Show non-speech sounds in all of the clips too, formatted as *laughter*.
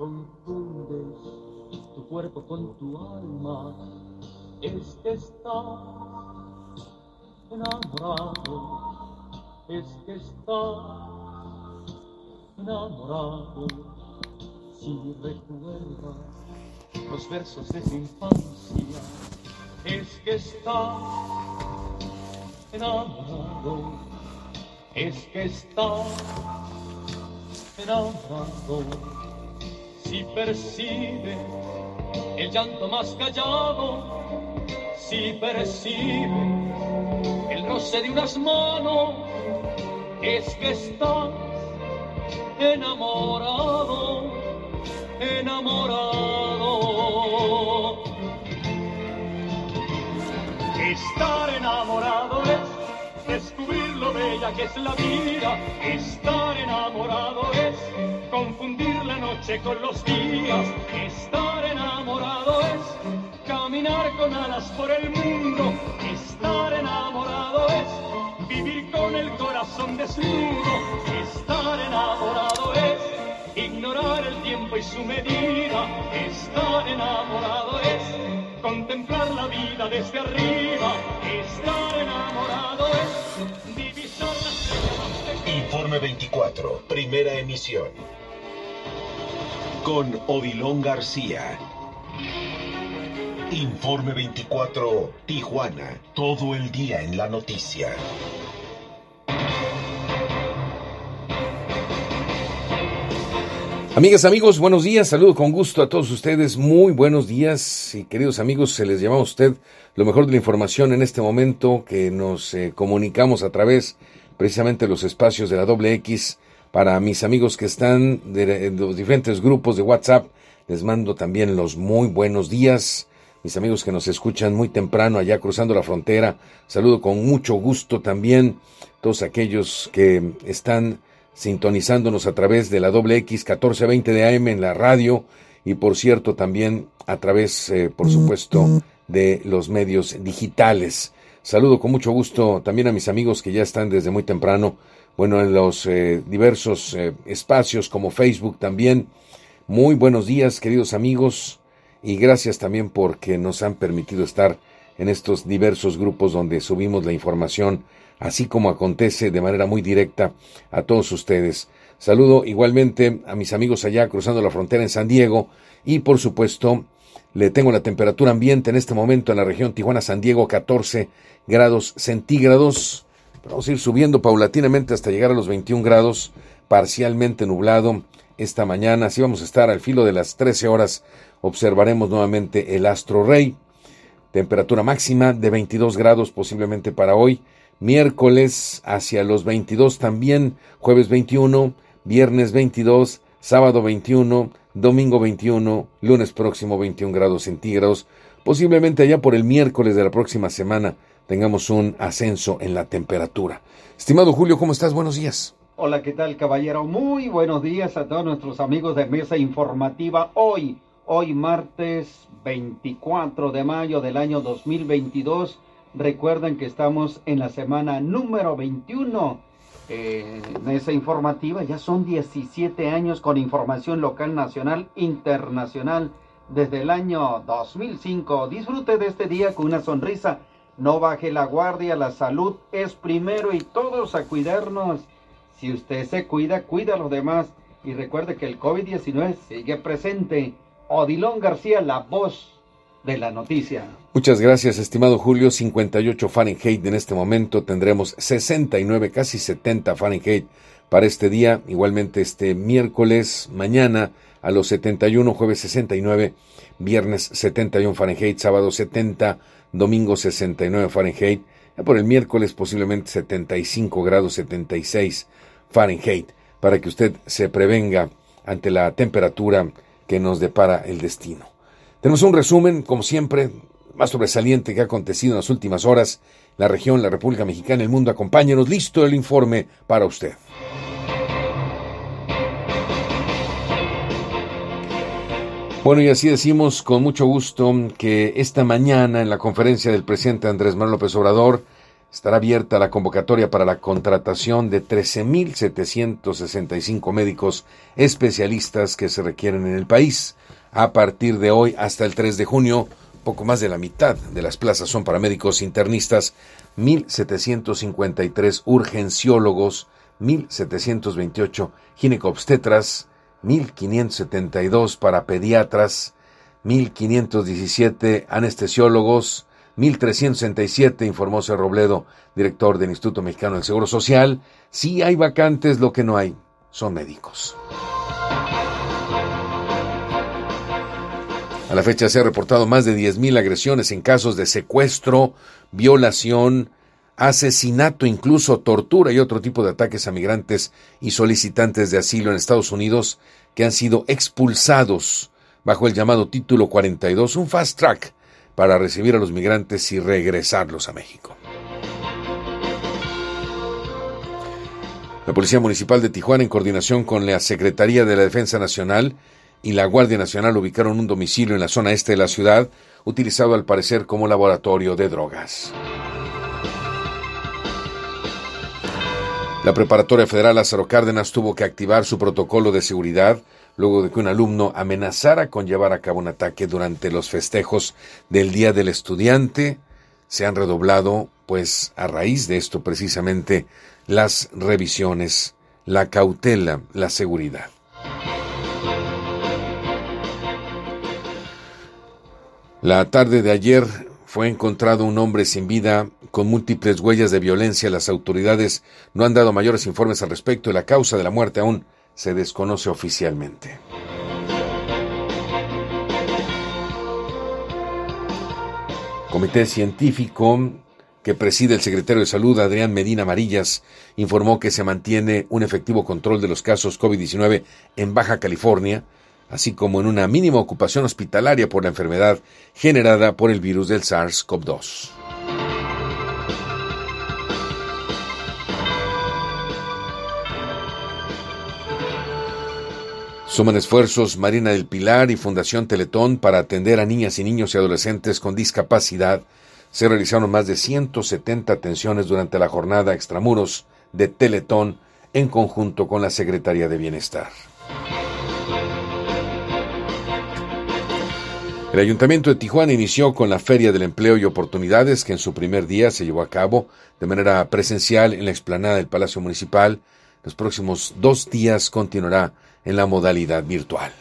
confundes tu cuerpo con tu alma, es que estás enamorado, es que estás enamorado. Si recuerdas los versos de su infancia, es que estás enamorado, es que estás enamorado. Si percibe el llanto más callado, si percibe el roce de unas manos, es que estás enamorado, enamorado. Estar enamorado es descubrir lo bella que es la vida. Estar enamorado es confundir la noche con los días. Estar enamorado es caminar con alas por el mundo. Estar enamorado es vivir con el corazón desnudo. Estar enamorado es ignorar el tiempo y su medida. Estar enamorado es contemplar la vida desde arriba, estar enamorado es Informe 24, primera emisión. Con Odilón García. Informe 24, Tijuana, todo el día en la noticia. Amigas, amigos, buenos días. Saludo con gusto a todos ustedes. Muy buenos días. Y queridos amigos, se les llama a usted lo mejor de la información en este momento que nos eh, comunicamos a través precisamente los espacios de la doble X. Para mis amigos que están de, los diferentes grupos de WhatsApp, les mando también los muy buenos días. Mis amigos que nos escuchan muy temprano allá cruzando la frontera, saludo con mucho gusto también todos aquellos que están sintonizándonos a través de la doble X 1420 de AM en la radio y por cierto también a través, eh, por supuesto, de los medios digitales. Saludo con mucho gusto también a mis amigos que ya están desde muy temprano, bueno, en los eh, diversos eh, espacios como Facebook también. Muy buenos días, queridos amigos, y gracias también porque nos han permitido estar en estos diversos grupos donde subimos la información así como acontece de manera muy directa a todos ustedes. Saludo igualmente a mis amigos allá cruzando la frontera en San Diego y por supuesto le tengo la temperatura ambiente en este momento en la región Tijuana-San Diego 14 grados centígrados. Vamos a ir subiendo paulatinamente hasta llegar a los 21 grados, parcialmente nublado esta mañana. Así vamos a estar al filo de las 13 horas. Observaremos nuevamente el astro rey. Temperatura máxima de 22 grados posiblemente para hoy miércoles hacia los 22 también, jueves 21, viernes 22, sábado 21, domingo 21, lunes próximo 21 grados centígrados. Posiblemente allá por el miércoles de la próxima semana tengamos un ascenso en la temperatura. Estimado Julio, ¿cómo estás? Buenos días. Hola, ¿qué tal, caballero? Muy buenos días a todos nuestros amigos de Mesa Informativa. Hoy, hoy martes 24 de mayo del año 2022 Recuerden que estamos en la semana número 21 eh, en esa informativa. Ya son 17 años con información local, nacional, internacional desde el año 2005. Disfrute de este día con una sonrisa. No baje la guardia, la salud es primero y todos a cuidarnos. Si usted se cuida, cuida a los demás. Y recuerde que el COVID-19 sigue presente. Odilón García, la voz de la noticia. Muchas gracias, estimado Julio. 58 Fahrenheit en este momento. Tendremos 69, casi 70 Fahrenheit para este día. Igualmente este miércoles, mañana a los 71, jueves 69, viernes 71 Fahrenheit, sábado 70, domingo 69 Fahrenheit. Por el miércoles posiblemente 75 grados 76 Fahrenheit para que usted se prevenga ante la temperatura que nos depara el destino. Tenemos un resumen, como siempre, más sobresaliente que ha acontecido en las últimas horas. La región, la República Mexicana, el mundo, acompáñenos. Listo el informe para usted. Bueno, y así decimos con mucho gusto que esta mañana en la conferencia del presidente Andrés Manuel López Obrador estará abierta la convocatoria para la contratación de 13.765 médicos especialistas que se requieren en el país. A partir de hoy hasta el 3 de junio, poco más de la mitad de las plazas son para médicos internistas, 1.753 urgenciólogos, 1.728 ginecobstetras, 1.572 para pediatras, 1.517 anestesiólogos, 1.367, informó C. Robledo, director del Instituto Mexicano del Seguro Social. Sí hay vacantes, lo que no hay son médicos. A la fecha se ha reportado más de 10.000 agresiones en casos de secuestro, violación, asesinato, incluso tortura y otro tipo de ataques a migrantes y solicitantes de asilo en Estados Unidos que han sido expulsados bajo el llamado Título 42, un fast track para recibir a los migrantes y regresarlos a México. La Policía Municipal de Tijuana, en coordinación con la Secretaría de la Defensa Nacional y la Guardia Nacional, ubicaron un domicilio en la zona este de la ciudad, utilizado al parecer como laboratorio de drogas. La Preparatoria Federal Lázaro Cárdenas tuvo que activar su protocolo de seguridad luego de que un alumno amenazara con llevar a cabo un ataque durante los festejos del Día del Estudiante. Se han redoblado, pues a raíz de esto precisamente, las revisiones, la cautela, la seguridad. La tarde de ayer fue encontrado un hombre sin vida con múltiples huellas de violencia. Las autoridades no han dado mayores informes al respecto y la causa de la muerte aún se desconoce oficialmente. Comité científico que preside el secretario de Salud, Adrián Medina Marillas, informó que se mantiene un efectivo control de los casos COVID-19 en Baja California, así como en una mínima ocupación hospitalaria por la enfermedad generada por el virus del SARS-CoV-2. Suman esfuerzos Marina del Pilar y Fundación Teletón para atender a niñas y niños y adolescentes con discapacidad. Se realizaron más de 170 atenciones durante la jornada extramuros de Teletón en conjunto con la Secretaría de Bienestar. El Ayuntamiento de Tijuana inició con la Feria del Empleo y Oportunidades que en su primer día se llevó a cabo de manera presencial en la explanada del Palacio Municipal. Los próximos dos días continuará en la modalidad virtual.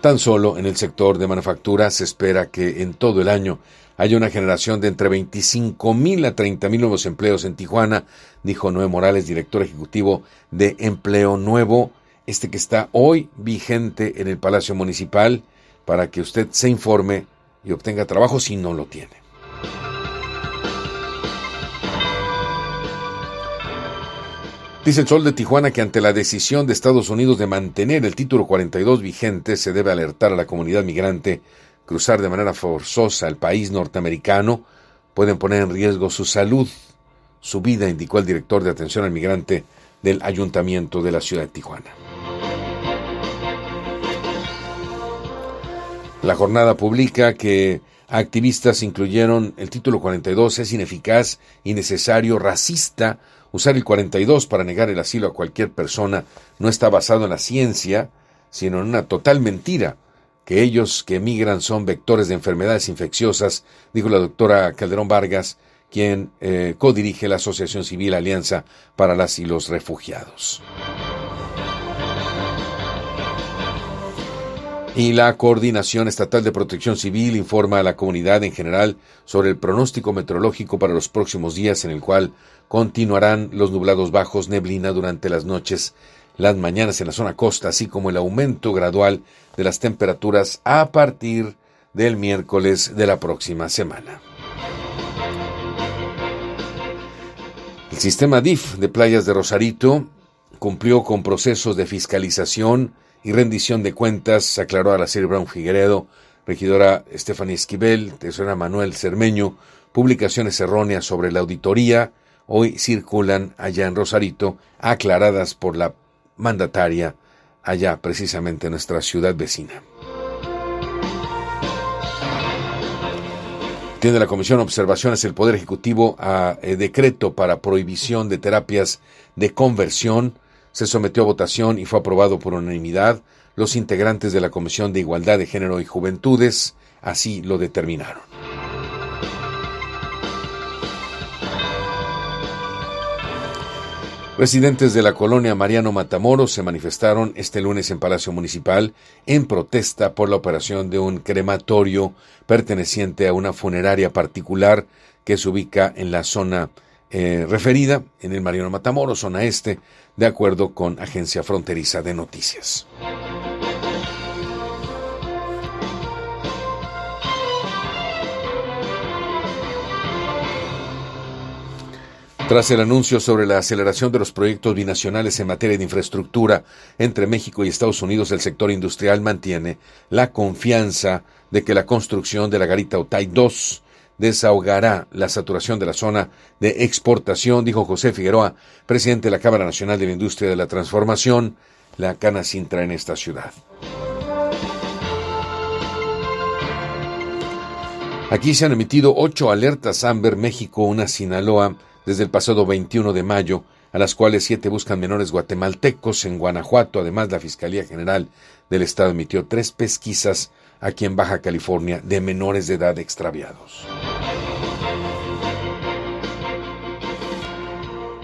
Tan solo en el sector de manufactura se espera que en todo el año haya una generación de entre 25 mil a 30 mil nuevos empleos en Tijuana, dijo Noé Morales, director ejecutivo de Empleo Nuevo este que está hoy vigente en el Palacio Municipal, para que usted se informe y obtenga trabajo si no lo tiene. Dice el Sol de Tijuana que ante la decisión de Estados Unidos de mantener el título 42 vigente, se debe alertar a la comunidad migrante cruzar de manera forzosa el país norteamericano pueden poner en riesgo su salud, su vida, indicó el director de atención al migrante del ayuntamiento de la ciudad de Tijuana. La jornada publica que activistas incluyeron el título 42 es ineficaz, innecesario, racista. Usar el 42 para negar el asilo a cualquier persona no está basado en la ciencia, sino en una total mentira. Que ellos que emigran son vectores de enfermedades infecciosas, dijo la doctora Calderón Vargas, quien eh, codirige la Asociación Civil Alianza para las y los Refugiados. Y la Coordinación Estatal de Protección Civil informa a la comunidad en general sobre el pronóstico meteorológico para los próximos días en el cual continuarán los nublados bajos, neblina durante las noches, las mañanas en la zona costa, así como el aumento gradual de las temperaturas a partir del miércoles de la próxima semana. El sistema DIF de playas de Rosarito cumplió con procesos de fiscalización y rendición de cuentas, aclaró a la serie Brown Figueredo, regidora Stephanie Esquivel, tesorera Manuel Cermeño, publicaciones erróneas sobre la auditoría hoy circulan allá en Rosarito, aclaradas por la mandataria allá precisamente en nuestra ciudad vecina. Tiene la Comisión Observaciones el Poder Ejecutivo a eh, decreto para prohibición de terapias de conversión. Se sometió a votación y fue aprobado por unanimidad. Los integrantes de la Comisión de Igualdad de Género y Juventudes así lo determinaron. Residentes de la colonia Mariano Matamoros se manifestaron este lunes en Palacio Municipal en protesta por la operación de un crematorio perteneciente a una funeraria particular que se ubica en la zona eh, referida, en el Mariano Matamoros, zona este, de acuerdo con Agencia Fronteriza de Noticias. Tras el anuncio sobre la aceleración de los proyectos binacionales en materia de infraestructura entre México y Estados Unidos, el sector industrial mantiene la confianza de que la construcción de la garita Otay 2 desahogará la saturación de la zona de exportación, dijo José Figueroa, presidente de la Cámara Nacional de la Industria de la Transformación, la Cana Sintra en esta ciudad. Aquí se han emitido ocho alertas Amber México, una Sinaloa, desde el pasado 21 de mayo, a las cuales siete buscan menores guatemaltecos en Guanajuato. Además, la Fiscalía General del Estado emitió tres pesquisas aquí en Baja California de menores de edad extraviados.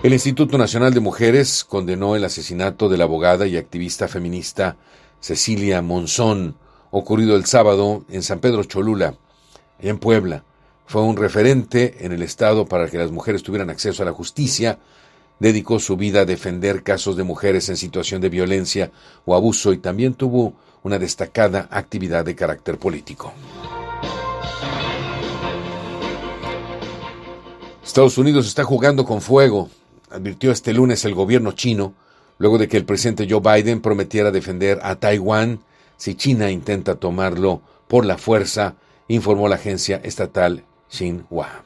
El Instituto Nacional de Mujeres condenó el asesinato de la abogada y activista feminista Cecilia Monzón, ocurrido el sábado en San Pedro Cholula, en Puebla. Fue un referente en el Estado para que las mujeres tuvieran acceso a la justicia. Dedicó su vida a defender casos de mujeres en situación de violencia o abuso y también tuvo una destacada actividad de carácter político. Estados Unidos está jugando con fuego, advirtió este lunes el gobierno chino, luego de que el presidente Joe Biden prometiera defender a Taiwán si China intenta tomarlo por la fuerza, informó la agencia estatal Xinhua.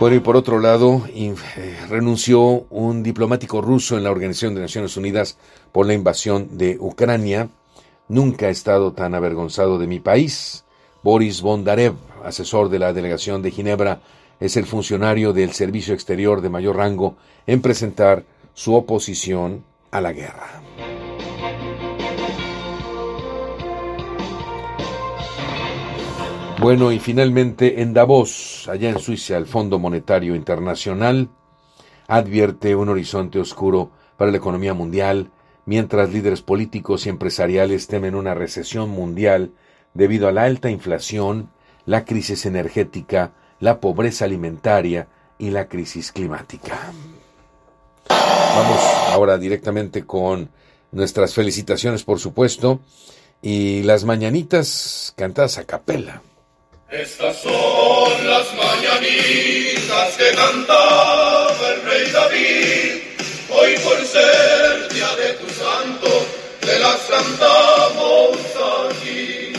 Bueno, y por otro lado, eh, renunció un diplomático ruso en la Organización de Naciones Unidas por la invasión de Ucrania. Nunca he estado tan avergonzado de mi país, Boris Bondarev, asesor de la delegación de Ginebra, es el funcionario del Servicio Exterior de mayor rango en presentar su oposición a la guerra. Bueno, y finalmente en Davos, allá en Suiza, el Fondo Monetario Internacional advierte un horizonte oscuro para la economía mundial, mientras líderes políticos y empresariales temen una recesión mundial debido a la alta inflación, la crisis energética, la pobreza alimentaria y la crisis climática. Vamos ahora directamente con nuestras felicitaciones, por supuesto, y las mañanitas cantadas a capela. Estas son las mañanitas que cantaba el rey David, hoy por ser día de tu santo, te las cantamos aquí.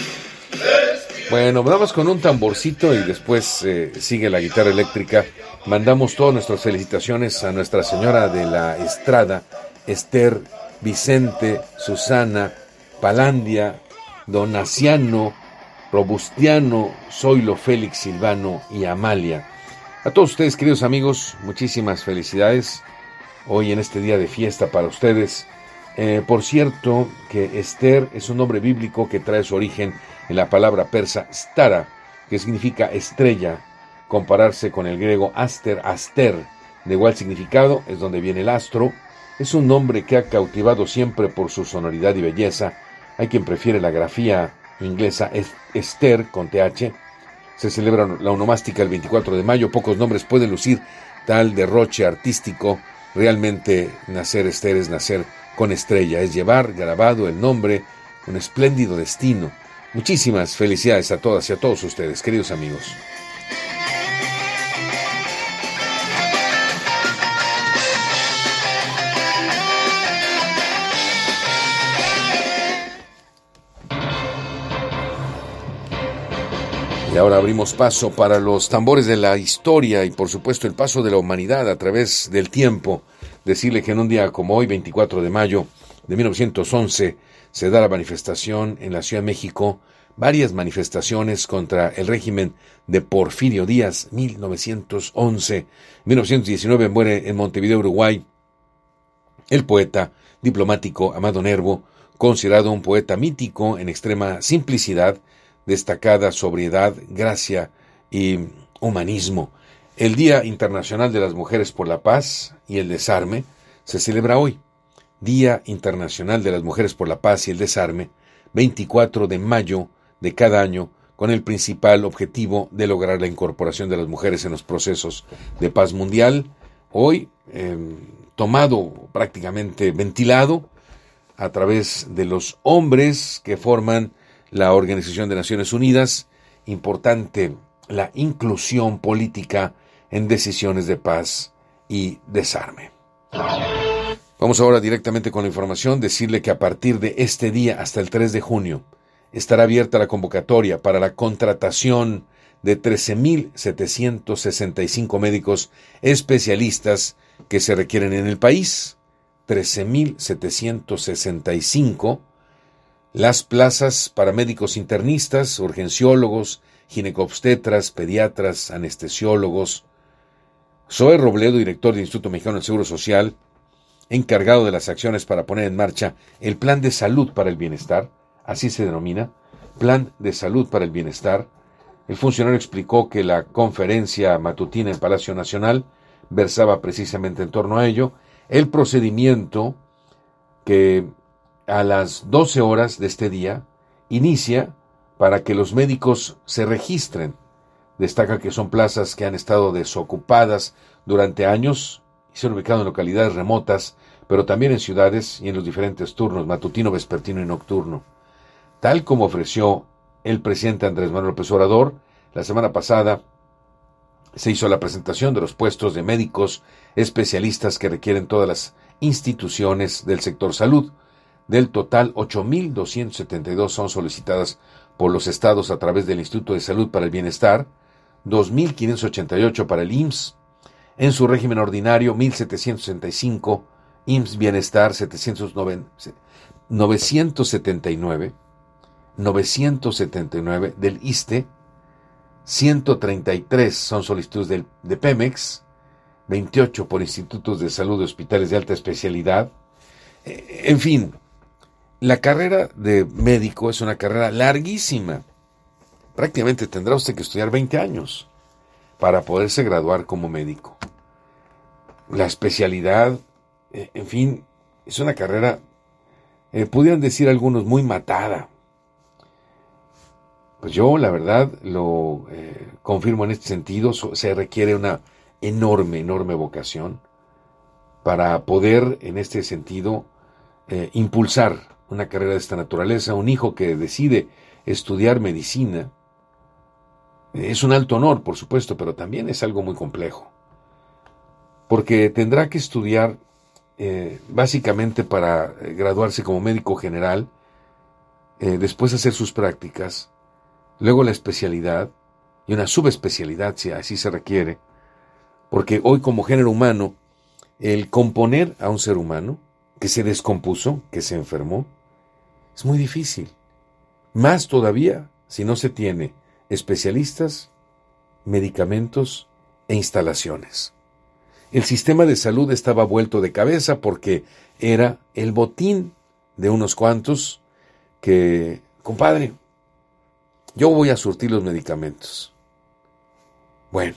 Bueno, vamos con un tamborcito y después eh, sigue la guitarra eléctrica. Mandamos todas nuestras felicitaciones a Nuestra Señora de la Estrada, Esther, Vicente, Susana, Palandia, Donaciano, Robustiano, Zoilo, Félix, Silvano y Amalia. A todos ustedes, queridos amigos, muchísimas felicidades hoy en este día de fiesta para ustedes. Eh, por cierto, que Esther es un nombre bíblico que trae su origen en la palabra persa stara, que significa estrella, compararse con el griego aster, aster, de igual significado, es donde viene el astro, es un nombre que ha cautivado siempre por su sonoridad y belleza. Hay quien prefiere la grafía inglesa Esther con TH. Se celebra la onomástica el 24 de mayo. Pocos nombres pueden lucir tal derroche artístico. Realmente nacer Esther es nacer con estrella, es llevar grabado el nombre, un espléndido destino. Muchísimas felicidades a todas y a todos ustedes, queridos amigos. Ahora abrimos paso para los tambores de la historia y por supuesto el paso de la humanidad a través del tiempo. Decirle que en un día como hoy, 24 de mayo de 1911, se da la manifestación en la Ciudad de México, varias manifestaciones contra el régimen de Porfirio Díaz, 1911. 1919 muere en Montevideo, Uruguay, el poeta diplomático Amado Nervo, considerado un poeta mítico en extrema simplicidad, destacada sobriedad, gracia y humanismo. El Día Internacional de las Mujeres por la Paz y el Desarme se celebra hoy. Día Internacional de las Mujeres por la Paz y el Desarme, 24 de mayo de cada año, con el principal objetivo de lograr la incorporación de las mujeres en los procesos de paz mundial. Hoy, em, tomado prácticamente ventilado a través de los hombres que forman la Organización de Naciones Unidas, importante la inclusión política en decisiones de paz y desarme. Vamos ahora directamente con la información, decirle que a partir de este día hasta el 3 de junio estará abierta la convocatoria para la contratación de 13.765 médicos especialistas que se requieren en el país. 13.765 las plazas para médicos internistas, urgenciólogos, ginecobstetras, pediatras, anestesiólogos. Zoe Robledo, director del Instituto Mexicano del Seguro Social, encargado de las acciones para poner en marcha el Plan de Salud para el Bienestar, así se denomina, Plan de Salud para el Bienestar. El funcionario explicó que la conferencia matutina en Palacio Nacional versaba precisamente en torno a ello, el procedimiento que a las 12 horas de este día inicia para que los médicos se registren. Destaca que son plazas que han estado desocupadas durante años y se han ubicado en localidades remotas, pero también en ciudades y en los diferentes turnos, matutino, vespertino y nocturno. Tal como ofreció el presidente Andrés Manuel López Obrador, la semana pasada se hizo la presentación de los puestos de médicos especialistas que requieren todas las instituciones del sector salud. Del total, 8.272 son solicitadas por los estados a través del Instituto de Salud para el Bienestar, 2.588 para el IMSS, en su régimen ordinario 1.765, IMSS Bienestar 979, 979 del ISTE, 133 son solicitudes de Pemex, 28 por institutos de salud de hospitales de alta especialidad, eh, en fin, la carrera de médico es una carrera larguísima. Prácticamente tendrá usted que estudiar 20 años para poderse graduar como médico. La especialidad, eh, en fin, es una carrera, eh, pudieran decir algunos, muy matada. Pues yo, la verdad, lo eh, confirmo en este sentido, se requiere una enorme, enorme vocación para poder, en este sentido, impulsar una carrera de esta naturaleza, un hijo que decide estudiar medicina, es un alto honor, por supuesto, pero también es algo muy complejo. Porque tendrá que estudiar eh, básicamente para eh, graduarse como médico general, eh, después hacer sus prácticas, luego la especialidad y una subespecialidad, si así se requiere, porque hoy como género humano, el componer a un ser humano que se descompuso, que se enfermó, es muy difícil. Más todavía si no se tiene especialistas, medicamentos e instalaciones. El sistema de salud estaba vuelto de cabeza porque era el botín de unos cuantos que, compadre, yo voy a surtir los medicamentos. Bueno,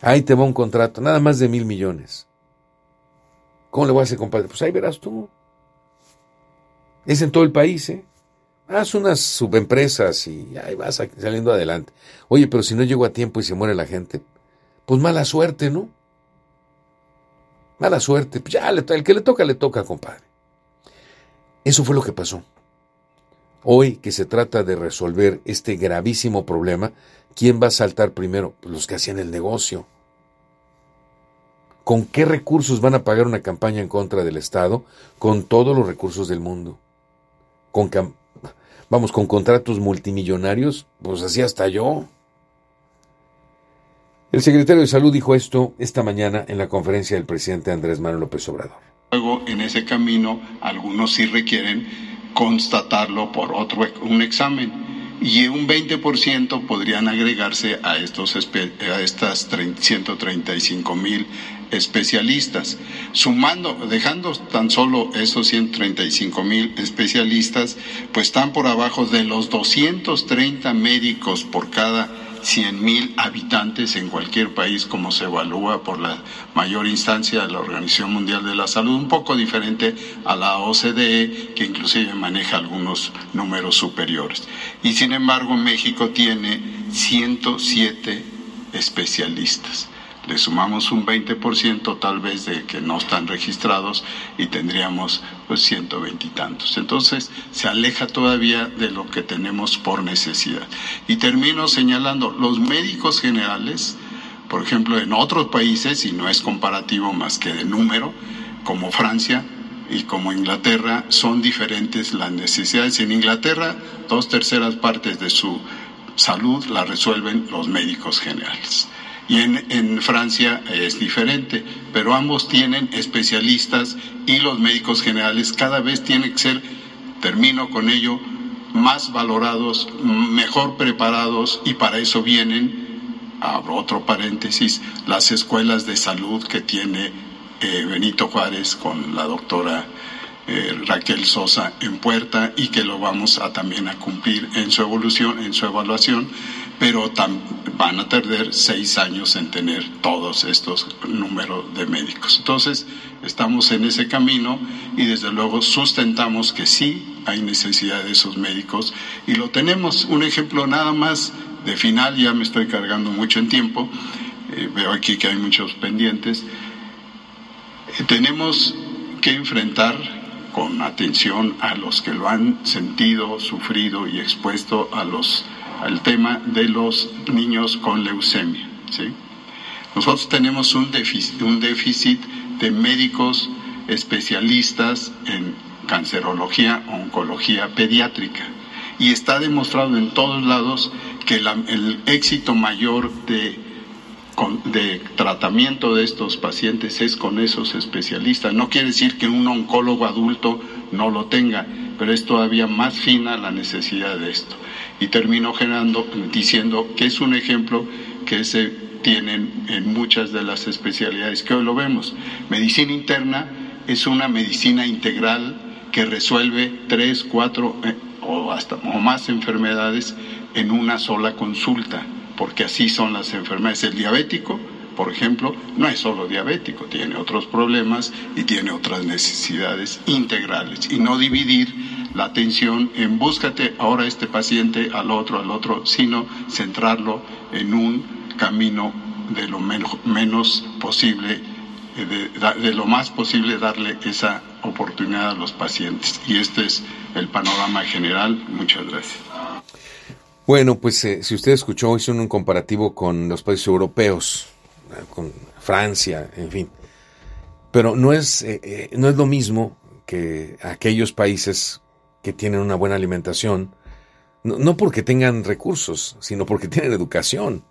ahí te va un contrato, nada más de mil millones. ¿Cómo le voy a hacer, compadre? Pues ahí verás tú. Es en todo el país, ¿eh? Haz unas subempresas y ahí vas saliendo adelante. Oye, pero si no llego a tiempo y se muere la gente, pues mala suerte, ¿no? Mala suerte. Pues ya, el que le toca, le toca, compadre. Eso fue lo que pasó. Hoy que se trata de resolver este gravísimo problema, ¿quién va a saltar primero? Pues los que hacían el negocio. ¿Con qué recursos van a pagar una campaña en contra del Estado? Con todos los recursos del mundo vamos, con contratos multimillonarios, pues así hasta yo. El secretario de Salud dijo esto esta mañana en la conferencia del presidente Andrés Manuel López Obrador. Luego, en ese camino, algunos sí requieren constatarlo por otro un examen y un 20% podrían agregarse a estos a estas 135 mil especialistas. Sumando, dejando tan solo esos 135 mil especialistas, pues están por abajo de los 230 médicos por cada 100 mil habitantes en cualquier país como se evalúa por la mayor instancia de la Organización Mundial de la Salud, un poco diferente a la OCDE que inclusive maneja algunos números superiores. Y sin embargo México tiene 107 especialistas le sumamos un 20% tal vez de que no están registrados y tendríamos pues 120 y tantos. Entonces se aleja todavía de lo que tenemos por necesidad. Y termino señalando, los médicos generales, por ejemplo, en otros países, y no es comparativo más que de número, como Francia, y como Inglaterra son diferentes las necesidades. En Inglaterra, dos terceras partes de su salud la resuelven los médicos generales y en, Francia es diferente, pero ambos tienen especialistas y los médicos generales cada vez tienen que ser, termino con ello, más valorados, mejor preparados y para eso vienen, abro otro paréntesis, las escuelas de salud que tiene eh, Benito Juárez con la doctora eh, Raquel Sosa en puerta y que lo vamos a también a cumplir en su evolución, en su evaluación pero van a tardar seis años en tener todos estos números de médicos. Entonces, estamos en ese camino y desde luego sustentamos que sí hay necesidad de esos médicos y lo tenemos. Un ejemplo nada más de final, ya me estoy cargando mucho en tiempo, eh, veo aquí que hay muchos pendientes. Eh, tenemos que enfrentar con atención a los que lo han sentido, sufrido y expuesto a los al tema de los niños con leucemia. ¿sí? Nosotros tenemos un déficit, de médicos especialistas en cancerología, oncología pediátrica. Y está demostrado en todos lados que el éxito mayor de tratamiento de estos pacientes es con esos especialistas. No quiere decir que un oncólogo adulto no lo tenga, pero es todavía más fina la necesidad de esto y termino generando, diciendo que es un ejemplo que se tienen en muchas de las especialidades que hoy lo vemos. Medicina interna es una medicina integral que resuelve tres, cuatro eh, o hasta o más enfermedades en una sola consulta, porque así son las enfermedades. El diabético, por ejemplo, no es solo diabético, tiene otros problemas y tiene otras necesidades integrales y no dividir la atención en búscate ahora este paciente, al otro, al otro, sino centrarlo en un camino de lo menos, posible, eh, de, lo más posible darle esa oportunidad a los pacientes. Y este es el panorama general. Muchas gracias. Bueno, pues eh, si usted escuchó, hizo un comparativo con los países europeos, eh, con Francia, en fin. Pero no es, no es lo mismo que aquellos países que tienen una buena alimentación, no, porque tengan recursos, sino porque *laughs* tienen educación.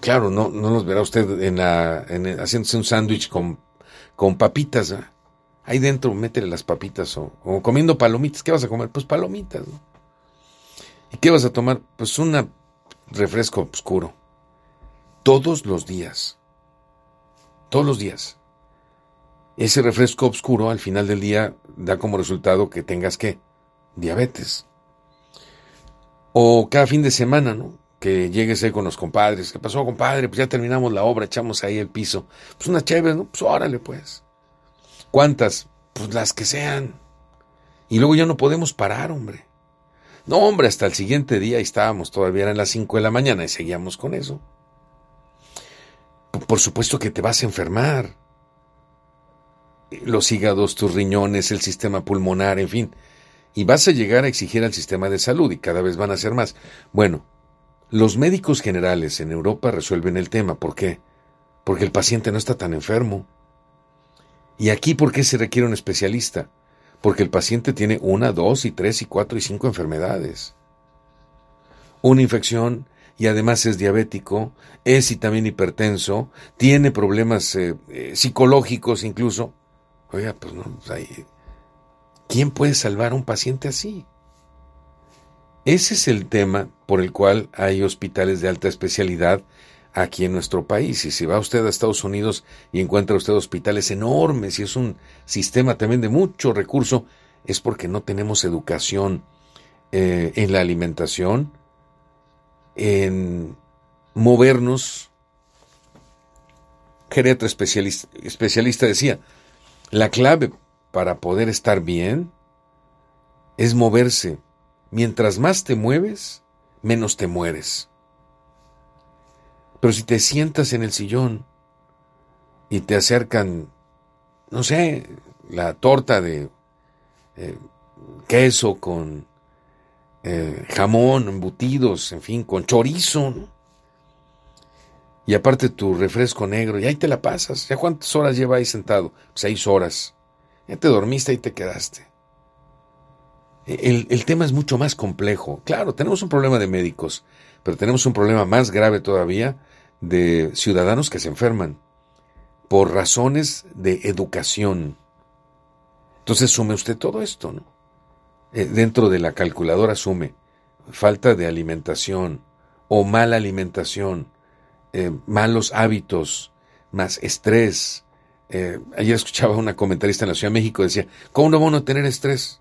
Claro, no, no los verá usted en la, haciéndose un sándwich con, con papitas. Ahí dentro métele las papitas o, comiendo palomitas. ¿Qué vas a comer? Pues palomitas. ¿Y qué vas a tomar? Pues un refresco oscuro. Todos los días. Todos los días ese refresco oscuro al final del día da como resultado que tengas que diabetes. O cada fin de semana, ¿no? Que llegues ahí con los compadres. ¿Qué pasó, compadre? Pues ya terminamos la obra, echamos ahí el piso. Pues una chévere, ¿no? Pues órale, pues. ¿Cuántas? Pues las que sean. Y luego ya no podemos parar, hombre. No, hombre, hasta el siguiente día estábamos, todavía eran las 5 de la mañana y seguíamos con eso. Por supuesto que te vas a enfermar los hígados, tus riñones, el sistema pulmonar, en fin. Y vas a llegar a exigir al sistema de salud y cada vez van a ser más. Bueno, los médicos generales en Europa resuelven el tema. ¿Por qué? Porque el paciente no está tan enfermo. ¿Y aquí por qué se requiere un especialista? Porque el paciente tiene una, dos y tres y cuatro y cinco enfermedades. Una infección y además es diabético, es y también hipertenso, tiene problemas eh, eh, psicológicos incluso. Oiga, pues no, pues ¿quién puede salvar a un paciente así? Ese es el tema por el cual hay hospitales de alta especialidad aquí en nuestro país. Y si va usted a Estados Unidos y encuentra usted hospitales enormes y es un sistema también de mucho recurso, es porque no tenemos educación eh, en la alimentación, en movernos. Geriatra especialista decía, la clave para poder estar bien es moverse. Mientras más te mueves, menos te mueres. Pero si te sientas en el sillón y te acercan, no sé, la torta de eh, queso con eh, jamón, embutidos, en fin, con chorizo, y aparte tu refresco negro, y ahí te la pasas. ¿Ya cuántas horas lleva ahí sentado? Seis horas. Ya te dormiste y te quedaste. El, el, tema es mucho más complejo. Claro, tenemos un problema de médicos, pero tenemos un problema más grave todavía de ciudadanos que se enferman por razones de educación. Entonces sume usted todo esto, ¿no? Eh, dentro de la calculadora sume falta de alimentación o mala alimentación, eh, malos hábitos, más estrés. Eh, ayer escuchaba una comentarista en la Ciudad de México decía, ¿cómo no van a tener estrés?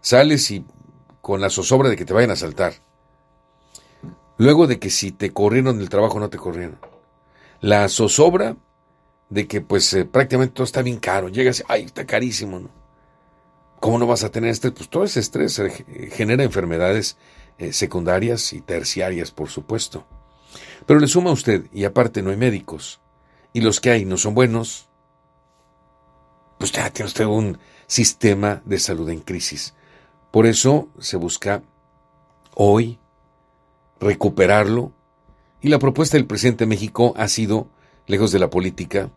Sales y con la zozobra de que te vayan a saltar Luego de que si te corrieron del trabajo no te corrieron. La zozobra de que pues eh, prácticamente todo está bien caro. Llegas, ay, está carísimo. ¿Cómo no vas a tener estrés? Pues todo ese estrés eh, genera enfermedades eh, secundarias y terciarias, por supuesto. Pero le suma usted, y aparte no hay médicos, y los que hay no son buenos, pues ya tiene usted un sistema de salud en crisis. Por eso se busca hoy recuperarlo. Y la propuesta del presidente de México ha sido, lejos de la política,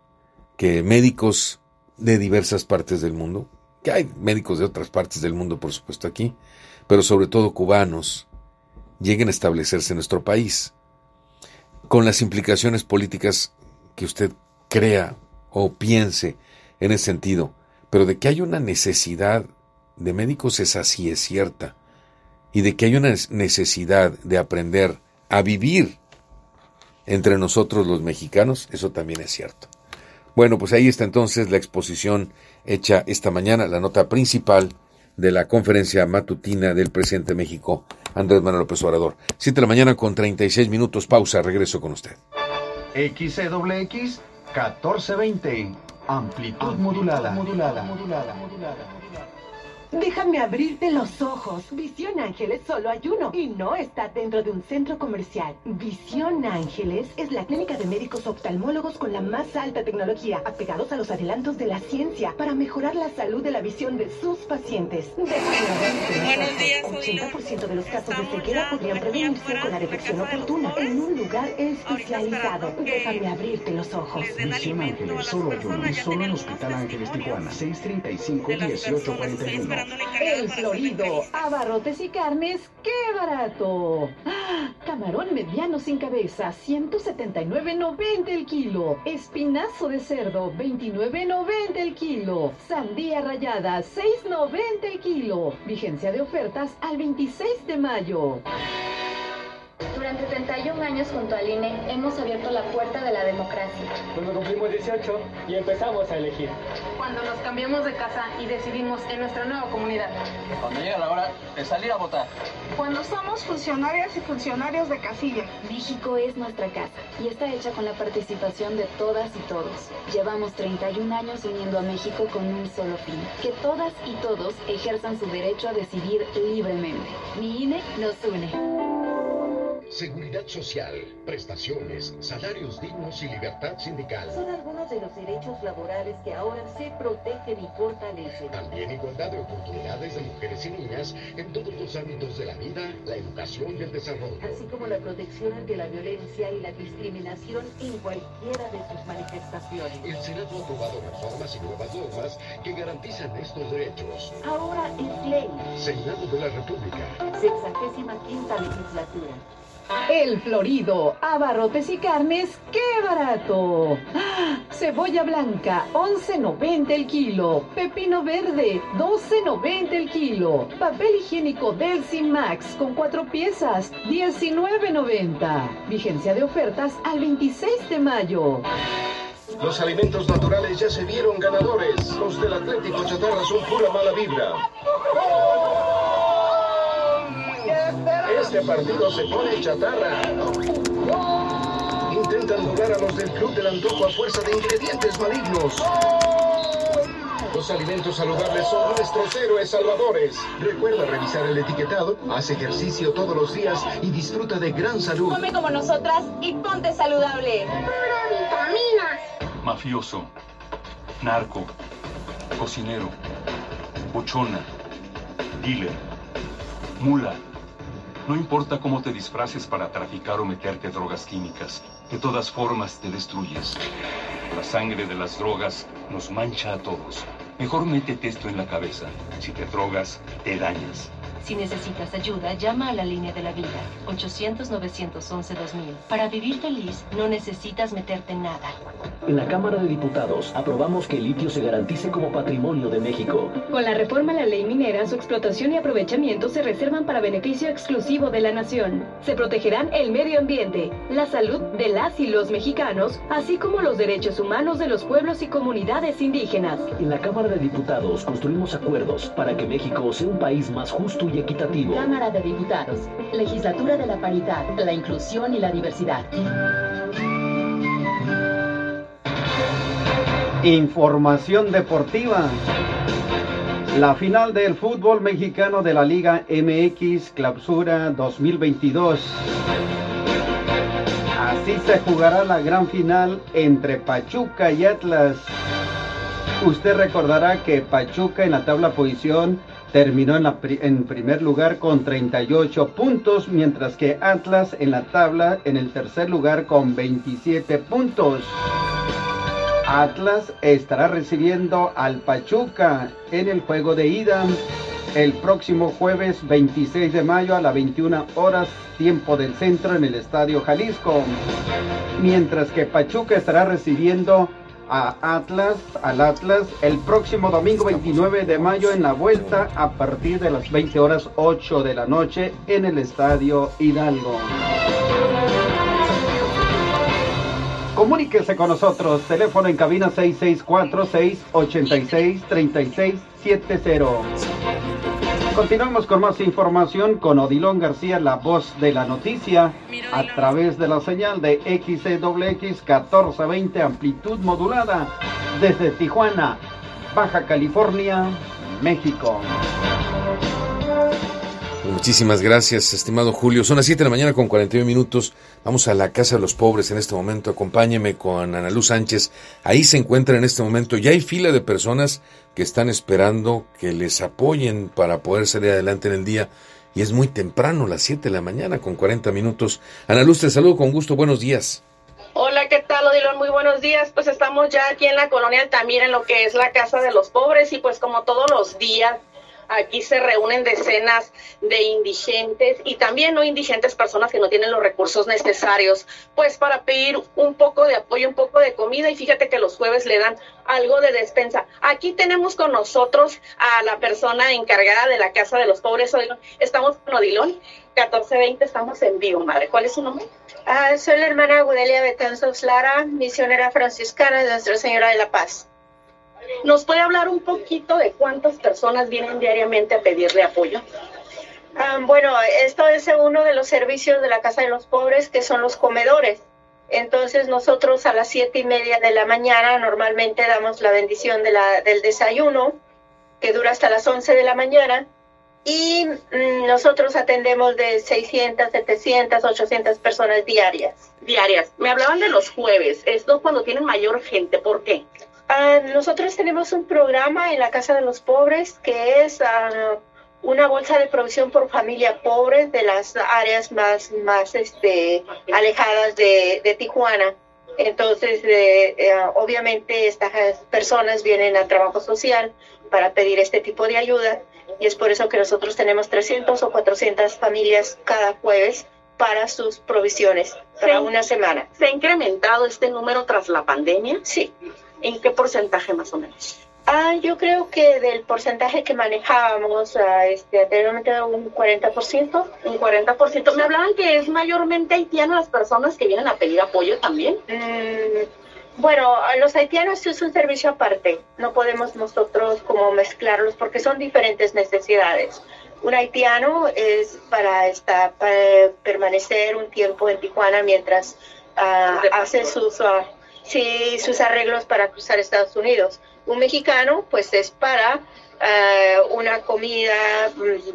que médicos de diversas partes del mundo, que hay médicos de otras partes del mundo, por supuesto, aquí, pero sobre todo cubanos, lleguen a establecerse en nuestro país, con las implicaciones políticas que usted crea o piense en ese sentido, pero de que hay una necesidad de médicos, esa sí es cierta y de que hay una necesidad de aprender a vivir entre nosotros los mexicanos, eso también es cierto. Bueno, pues ahí está entonces la exposición hecha esta mañana, la nota principal de la conferencia matutina del presidente de México, Andrés Manuel López Obrador. Siete de la mañana con 36 minutos, pausa, regreso con usted. XCWX 1420, amplitud, modulada. modulada. modulada. Déjame abrirte los ojos. Visión Ángeles solo hay uno y no está dentro de un centro comercial. Visión Ángeles es la clínica de médicos oftalmólogos con la más alta tecnología, apegados a los adelantos de la ciencia para mejorar la salud de la visión de sus pacientes. Déjame Buenos días, 80% de los casos de ceguera podrían prevenirse con la detección oportuna en un lugar especializado. Déjame abrirte los ojos. Visión Ángeles solo hay uno solo en Hospital Ángeles Tijuana, 635 1841. El Florido, abarrotes y carnes, ¡qué barato! ¡Ah! Camarón mediano sin cabeza, 179.90 el kilo. Espinazo de cerdo, 29.90 el kilo. Sandía rayada, 6.90 el kilo. Vigencia de ofertas al 26 de mayo. Durante 31 años junto al INE hemos abierto la puerta de la democracia. Cuando cumplimos 18 y empezamos a elegir. Cuando nos cambiamos de casa y decidimos en nuestra nueva comunidad. Cuando llega la hora de salir a votar. Cuando somos funcionarias y funcionarios de casilla. México es nuestra casa y está hecha con la participación de todas y todos. Llevamos 31 años uniendo a México con un solo fin. Que todas y todos ejerzan su derecho a decidir libremente. Mi INE nos une. Seguridad social, prestaciones, salarios dignos y libertad sindical. Son algunos de los derechos laborales que ahora se protegen y fortalecen. También igualdad de oportunidades de mujeres y niñas en todos los ámbitos de la vida, la educación y el desarrollo. Así como la protección ante la violencia y la discriminación en cualquiera de sus manifestaciones. El Senado ha aprobado reformas y nuevas normas que garantizan estos derechos. Ahora es ley. Senado de la República. Sexagésima quinta legislatura. El Florido, abarrotes y carnes, ¡qué barato! ¡Ah! Cebolla blanca, 11.90 el kilo. Pepino verde, 12.90 el kilo. Papel higiénico Delsin Max con cuatro piezas, 19.90. Vigencia de ofertas al 26 de mayo. Los alimentos naturales ya se vieron ganadores. Los del Atlético Chatarra son pura mala vibra. Este partido se pone chatarra. Intentan jugar a los del Club del Antojo a fuerza de ingredientes malignos. Los alimentos saludables son nuestros héroes salvadores. Recuerda revisar el etiquetado, haz ejercicio todos los días y disfruta de gran salud. Come como nosotras y ponte saludable. Pura vitamina. Mafioso, narco, cocinero, buchona, dealer, mula. No importa cómo te disfraces para traficar o meterte drogas químicas, de todas formas te destruyes. La sangre de las drogas nos mancha a todos. Mejor métete esto en la cabeza. Si te drogas, te dañas. Si necesitas ayuda, llama a la línea de la vida, 800-911-2000. Para vivir feliz, no necesitas meterte en nada. En la Cámara de Diputados aprobamos que el litio se garantice como patrimonio de México. Con la reforma a la ley minera, su explotación y aprovechamiento se reservan para beneficio exclusivo de la nación. Se protegerán el medio ambiente, la salud de las y los mexicanos, así como los derechos humanos de los pueblos y comunidades indígenas. En la Cámara de Diputados construimos acuerdos para que México sea un país más justo y equitativo. Cámara de Diputados, Legislatura de la Paridad, la Inclusión y la Diversidad. Información deportiva. La final del fútbol mexicano de la Liga MX Clausura 2022. Así se jugará la gran final entre Pachuca y Atlas. Usted recordará que Pachuca en la tabla posición terminó en, primer lugar con 38 puntos, mientras que Atlas en la tabla en el tercer lugar con 27 puntos. Atlas estará recibiendo al Pachuca en el juego de ida el próximo jueves 26 de mayo a las 21 horas tiempo del centro en el Estadio Jalisco. Mientras que Pachuca estará recibiendo a Atlas, al Atlas, el próximo domingo 29 de mayo en la vuelta a partir de las 20 horas 8 de la noche en el Estadio Hidalgo. Comuníquese con nosotros, teléfono en cabina 664-686-3670. Continuamos con más información con Odilón García, la voz de la noticia, a través de la señal de XCWX 1420 amplitud modulada desde Tijuana, Baja California, México. Muchísimas gracias, estimado Julio. Son las 7 de la mañana con 41 minutos. Vamos a la Casa de los Pobres en este momento. Acompáñeme con Ana Luz Sánchez. Ahí se encuentra en este momento. Ya hay fila de personas que están esperando que les apoyen para poder salir adelante en el día. Y es muy temprano, las 7 de la mañana con 40 minutos. Ana Luz, te saludo con gusto. Buenos días. Hola, ¿qué tal, Odilon? Muy buenos días. Pues estamos ya aquí en la colonia Altamira, en lo que es la Casa de los Pobres. Y pues como todos los días Aquí se reúnen decenas de indigentes y también no indigentes, personas que no tienen los recursos necesarios, pues para pedir un poco de apoyo, un poco de comida y fíjate que los jueves le dan algo de despensa. Aquí tenemos con nosotros a la persona encargada de la Casa de los Pobres. Estamos con Odilón, 1420, estamos en vivo, madre. ¿Cuál es su nombre? Ah, soy la hermana Gudelia Betanzos Lara, misionera franciscana de Nuestra Señora de la Paz. ¿Nos puede hablar un poquito de cuántas personas vienen diariamente a pedirle apoyo? Ah, bueno, esto es uno de los servicios de la Casa de los Pobres, que son los comedores. Entonces nosotros a las siete y media de la mañana normalmente damos la bendición de la, del desayuno, que dura hasta las once de la mañana. Y mm, nosotros atendemos de 600, 700, 800 personas diarias. Diarias. Me hablaban de los jueves. Esto cuando tienen mayor gente. ¿Por qué? Ah, nosotros tenemos un programa en la Casa de los Pobres que es ah, una bolsa de provisión por familia pobre de las áreas más, más este, alejadas de, Tijuana. Entonces, eh, eh, obviamente estas personas vienen a trabajo social para pedir este tipo de ayuda y es por eso que nosotros tenemos 300 o 400 familias cada jueves para sus provisiones para una semana. ¿Se ha incrementado este número tras la pandemia? Sí. ¿En qué porcentaje más o menos? Ah, yo creo que del porcentaje que manejábamos ah, este, anteriormente un 40%. Un 40%. Me hablaban que es mayormente haitiano las personas que vienen a pedir apoyo también. Mm, bueno, a los haitianos es un servicio aparte. No podemos nosotros como mezclarlos porque son diferentes necesidades. Un haitiano es para, estar, para permanecer un tiempo en Tijuana mientras ah, hace sus, sí, sus arreglos para cruzar Estados Unidos un mexicano pues es para eh, una comida, mm,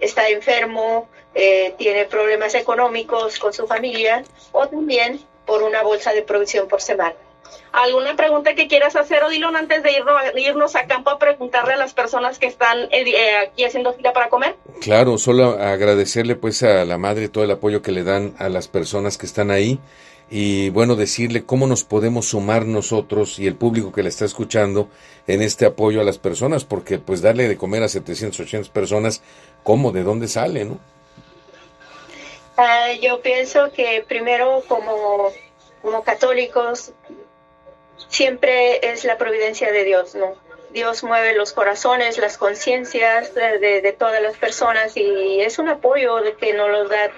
está enfermo, eh, tiene problemas económicos con su familia o también por una bolsa de provisión por semana. ¿Alguna pregunta que quieras hacer, Odilon, antes de irnos, a campo a preguntarle a las personas que están eh, aquí haciendo fila para comer? Claro, solo agradecerle pues a la madre todo el apoyo que le dan a las personas que están ahí y bueno, decirle cómo nos podemos sumar nosotros y el público que le está escuchando en este apoyo a las personas, porque pues darle de comer a 780 personas, ¿cómo? ¿De dónde sale, no? Ah, yo pienso que primero como, como católicos siempre es la providencia de Dios, ¿no? Dios mueve los corazones, las conciencias de, todas las personas y es un apoyo que nos lo da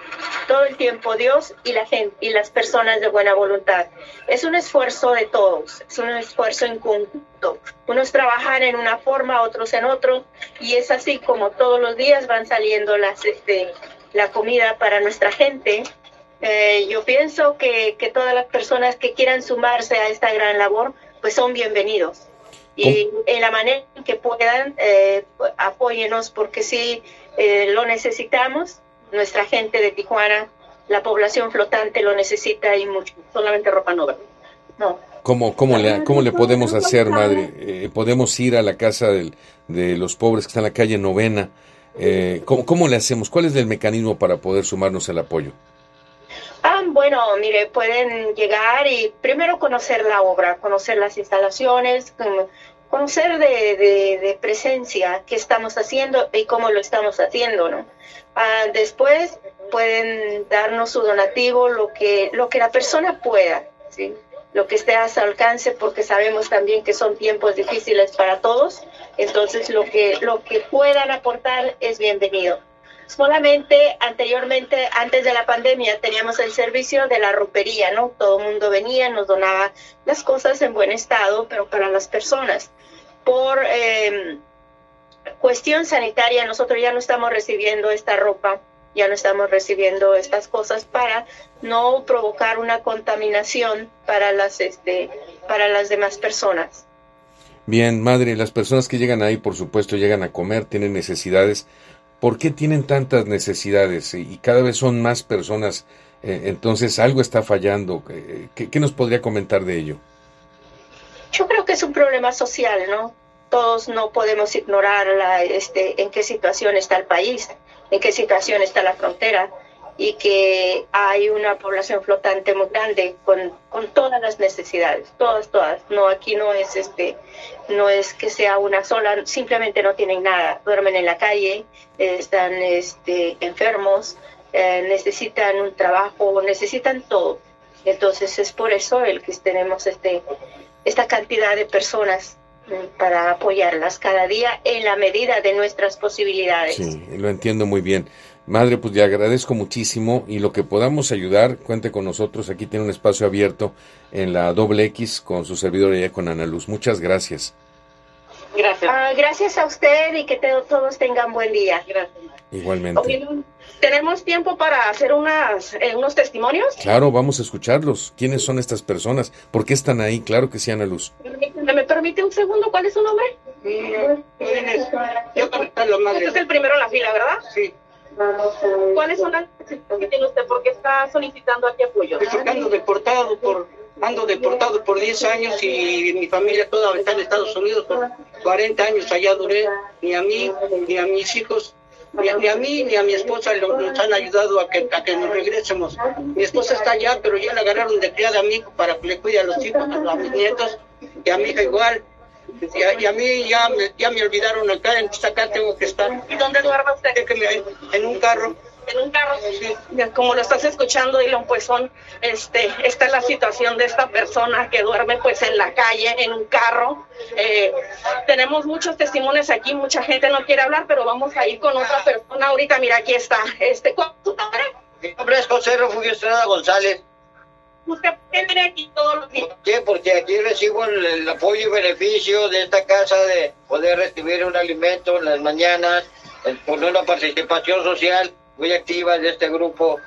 todo el tiempo Dios y la gente y las personas de buena voluntad. Es un esfuerzo de todos, es un esfuerzo en conjunto. Unos trabajan en una forma, otros en otro y es así como todos los días van saliendo las, este, la comida para nuestra gente. Eh, yo pienso que, que todas las personas que quieran sumarse a esta gran labor pues son bienvenidos y en la manera en que puedan, eh, apóyenos porque sí eh, lo necesitamos. Nuestra gente de Tijuana, la población flotante lo necesita y mucho. Solamente ropa nueva. No. ¿Cómo, cómo, le, ¿Cómo le podemos hacer, madre? Eh, ¿Podemos ir a la casa del, de los pobres que están en la calle Novena? Eh, ¿cómo, ¿Cómo le hacemos? ¿Cuál es el mecanismo para poder sumarnos al apoyo? Bueno, mire, pueden llegar y primero conocer la obra, conocer las instalaciones, conocer de, presencia qué estamos haciendo y cómo lo estamos haciendo, ¿no? Ah, después pueden darnos su donativo, lo que, lo que la persona pueda, ¿sí? lo que esté a su alcance, porque sabemos también que son tiempos difíciles para todos, entonces lo que, lo que puedan aportar es bienvenido. Solamente anteriormente, antes de la pandemia, teníamos el servicio de la ropería, ¿no? Todo el mundo venía, nos donaba las cosas en buen estado, pero para las personas. Por em, cuestión sanitaria, nosotros ya no estamos recibiendo esta ropa, ya no estamos recibiendo estas cosas para no provocar una contaminación para las, este, para las demás personas. Bien, madre, las personas que llegan ahí, por supuesto, llegan a comer, tienen necesidades ¿Por qué tienen tantas necesidades y cada vez son más personas? Eh, entonces, algo está fallando. ¿Qué, nos podría comentar de ello? Yo creo que es un problema social, ¿no? Todos no podemos ignorar la, este, en qué situación está el país, en qué situación está la frontera y que hay una población flotante muy grande con, con, todas las necesidades, todas, todas. No, aquí no es este, no es que sea una sola, simplemente no tienen nada, duermen en la calle, están este, enfermos, eh, necesitan un trabajo, necesitan todo. Entonces es por eso el que tenemos este, esta cantidad de personas mm, para apoyarlas cada día en la medida de nuestras posibilidades. Sí, lo entiendo muy bien. Madre, pues le agradezco muchísimo y lo que podamos ayudar, cuente con nosotros. Aquí tiene un espacio abierto en la doble X con su servidor y con Ana Luz. Muchas gracias. Gracias. Ah, gracias a usted y que todos tengan buen día. Gracias. Igualmente. ¿Tenemos tiempo para hacer unas, eh, unos testimonios? Claro, vamos a escucharlos. ¿Quiénes son estas personas? ¿Por qué están ahí? Claro que sí, Ana Luz. ¿Me permite un segundo? ¿Cuál es su nombre? Yo Este es el primero en la fila, ¿verdad? Sí. ¿Cuáles son las necesidades que tiene usted? ¿Por qué está solicitando aquí apoyo? Estoy ando deportado por ando deportado por 10 años y mi familia toda está en Estados Unidos por 40 años allá duré ni a mí ni a mis hijos ni a, mí ni a mi esposa nos han ayudado a que, a que nos regresemos. Mi esposa está allá, pero ya la agarraron de criada a mí para que le cuide a los hijos, a mis nietos, y a mi hija igual. Y a, mí ya me, ya me olvidaron acá, entonces acá tengo que estar. ¿Y dónde duerme usted? en un carro. en un carro, como lo estás escuchando, Dylan, pues son, este, esta es la situación de esta persona que duerme pues en la calle, en un carro. Eh, tenemos muchos testimonios aquí, mucha gente no quiere hablar, pero vamos a ir con otra persona ahorita. Mira, aquí está. Este, ¿Cuál es tu nombre? Mi nombre es José Refugio Estrada González. ¿Usted por qué viene aquí todos los días? Sí, porque aquí recibo el, el apoyo y beneficio de esta casa de poder recibir un alimento en las mañanas, por una participación social muy activa de este grupo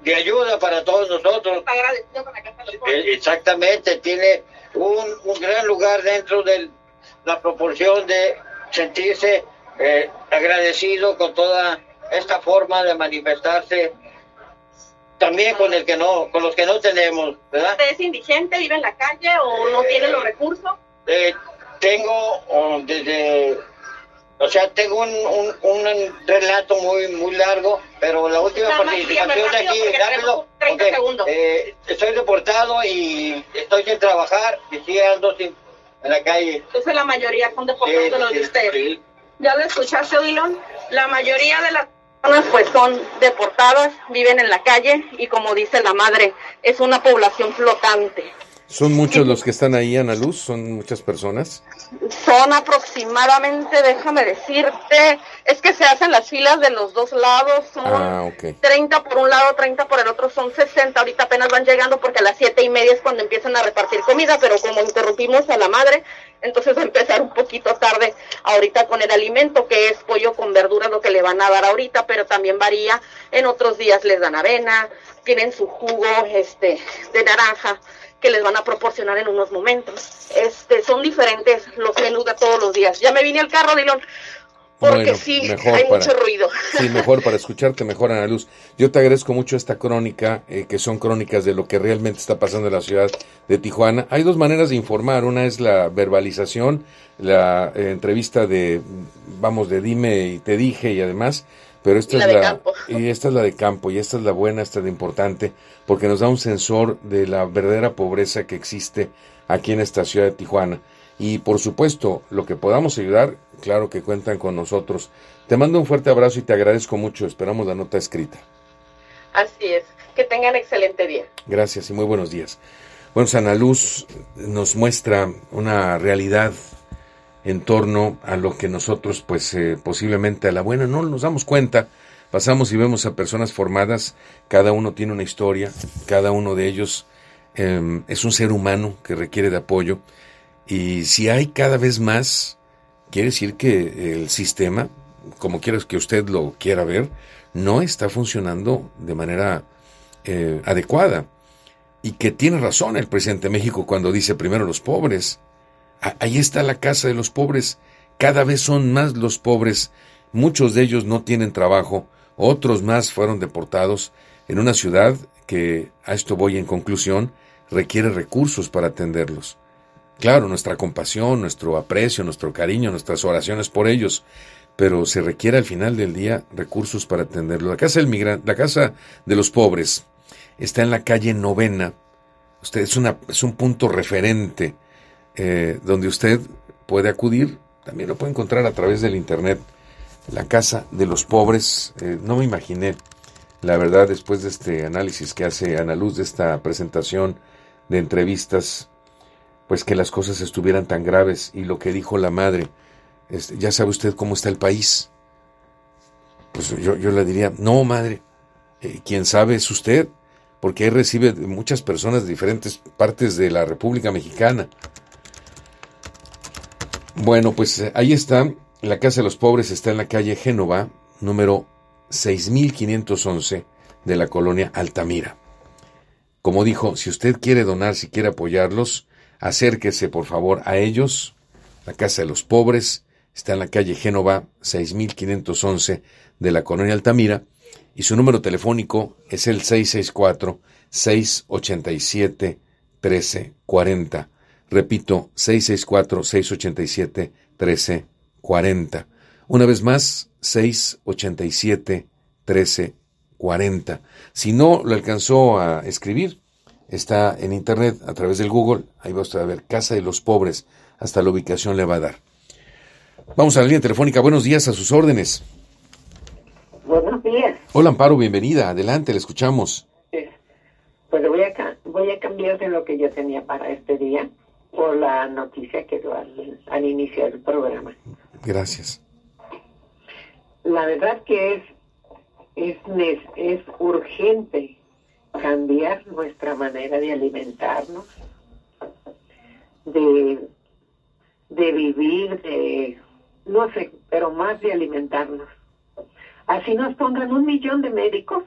de ayuda para todos nosotros. Agradecido con la casa de los. Eh, Exactamente, tiene un, un gran lugar dentro de la proporción de sentirse eh, agradecido con toda esta forma de manifestarse, también con el que no, con los que no tenemos, ¿verdad? ¿Usted es indigente, vive en la calle o no tiene los recursos? Eh, tengo oh, desde, o sea, tengo un, un, un relato muy muy largo, pero la última Nada participación de aquí, rápido porque rápido, tenemos 30 ok, segundos. eh, estoy deportado y estoy sin trabajar y sí ando sin, en la calle. Entonces la mayoría son deportados Sí, de los sí, de ustedes. sí. ¿Ya lo escuchaste, Dylan? La mayoría de las personas pues son deportadas, viven en la calle y como dice la madre, es una población flotante. Son muchos los que están ahí, Ana Luz, son muchas personas. Son aproximadamente, déjame decirte, es que se hacen las filas de los dos lados, son Ah, ok. 30 por un lado, 30 por el otro, son 60. Ahorita apenas van llegando porque a las siete y media es cuando empiezan a repartir comida, pero como interrumpimos a la madre, entonces empezar un poquito tarde ahorita con el alimento, que es pollo con verduras, lo que le van a dar ahorita, pero también varía. En otros días les dan avena, tienen su jugo este de naranja que les van a proporcionar en unos momentos. Este, son diferentes los menús de todos los días. Ya me vine al carro, Dylan, porque Bueno, sí, mejor hay para- mucho ruido. Sí, mejor para escucharte, mejor Ana Luz. Yo te agradezco mucho esta crónica, eh, que son crónicas de lo que realmente está pasando en la ciudad de Tijuana. Hay dos maneras de informar. Una es la verbalización, la eh, entrevista de, vamos, de dime y te dije y además, pero esta Y es la de la campo. y esta es la de campo y esta es la buena, esta es la importante, porque nos da un sensor de la verdadera pobreza que existe aquí en esta ciudad de Tijuana. Y por supuesto, lo que podamos ayudar, claro que cuentan con nosotros. Te mando un fuerte abrazo y te agradezco mucho. Esperamos la nota escrita. Así es. Que tengan excelente día. Gracias y muy buenos días. Bueno, Sana Luz nos muestra una realidad en torno a lo que nosotros, pues eh, posiblemente a la buena no nos damos cuenta. Pasamos y vemos a personas formadas, cada uno tiene una historia, cada uno de ellos eh, es un ser humano que requiere de apoyo. Y si hay cada vez más, quiere decir que el sistema, como quieras que usted lo quiera ver, no está funcionando de manera eh, adecuada. Y que tiene razón el presidente de México cuando dice primero los pobres. Ahí está la casa de los pobres. Cada vez son más los pobres. Muchos de ellos no tienen trabajo. Otros más fueron deportados en una ciudad que, a esto voy en conclusión, requiere recursos para atenderlos. Claro, nuestra compasión, nuestro aprecio, nuestro cariño, nuestras oraciones por ellos, pero se requiere al final del día recursos para atenderlos. La casa del migrante, la casa de los pobres está en la calle Novena. Usted es un punto referente eh, donde usted puede acudir. También lo puede encontrar a través del internet. La casa de los pobres. eh, no me imaginé, la verdad, después de este análisis que hace Ana Luz de esta presentación de entrevistas, pues que las cosas estuvieran tan graves y lo que dijo la madre, este, ya sabe usted cómo está el país. Pues yo, yo le diría, no, madre, eh, quien sabe es usted, porque él recibe muchas personas de diferentes partes de la República Mexicana. Bueno, pues eh, ahí está, la Casa de los Pobres está en la calle Génova, número 6511 de la colonia Altamira. Como dijo, si usted quiere donar, si quiere apoyarlos, acérquese por favor a ellos. La Casa de los Pobres está en la calle Génova 6511 de la colonia Altamira y su número telefónico es el 664-687-1340. Repito, 664-687-1340. Una vez más, 687-1340. Si no lo alcanzó a escribir, está en internet a través del Google. Ahí va usted a ver Casa de los Pobres. Hasta la ubicación le va a dar. Vamos a la línea telefónica. Buenos días a sus órdenes. Buenos días. Hola Amparo, bienvenida, adelante, le escuchamos. Pues voy a, voy a cambiar de lo que yo tenía para este día por la noticia que dio al, al inicio del programa. Gracias. La verdad que es, es, es urgente cambiar nuestra manera de alimentarnos, de, de vivir, de, no sé, pero más de alimentarnos. Así nos pongan un millón de médicos,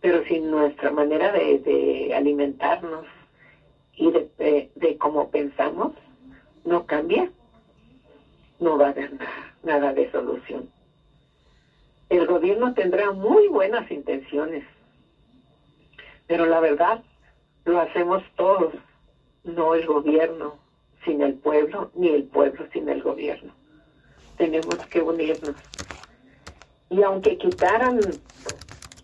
pero si nuestra manera de, de alimentarnos y de, de, cómo pensamos no cambia, no va a haber nada, nada de solución. El gobierno tendrá muy buenas intenciones, pero la verdad lo hacemos todos, no el gobierno sin el pueblo, ni el pueblo sin el gobierno. Tenemos que unirnos. Y aunque quitaran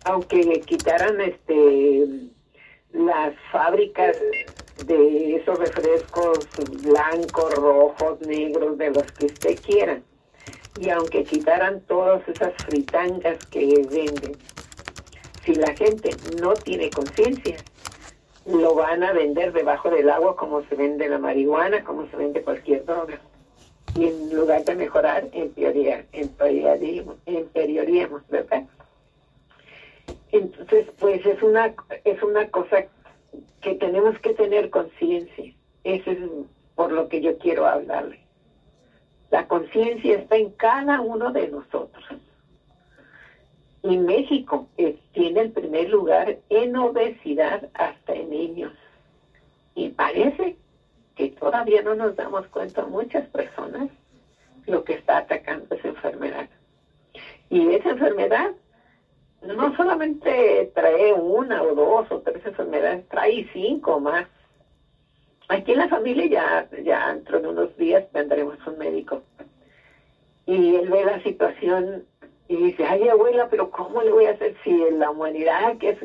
aunque quitaran este las fábricas de esos refrescos blancos, rojos, negros, de los que usted quiera, y aunque quitaran todas esas fritangas que venden, si la gente no tiene conciencia, lo van a vender debajo del agua como se vende la marihuana, como se vende cualquier droga. Y en lugar de mejorar, empeorar, empeoraríamos, empeoraríamos ¿verdad? Entonces, pues es una, es una cosa que tenemos que tener conciencia. Eso es por lo que yo quiero hablarle. La conciencia está en cada uno de nosotros. Y México tiene el primer lugar en obesidad hasta en niños. Y parece que todavía no nos damos cuenta muchas personas lo que está atacando esa enfermedad. Y esa enfermedad no solamente trae una o dos o tres enfermedades, trae cinco más. Aquí en la familia ya, ya dentro de unos días tendremos un médico. Y él ve la situación y dice, ay abuela, pero ¿cómo le voy a hacer si en la humanidad que es,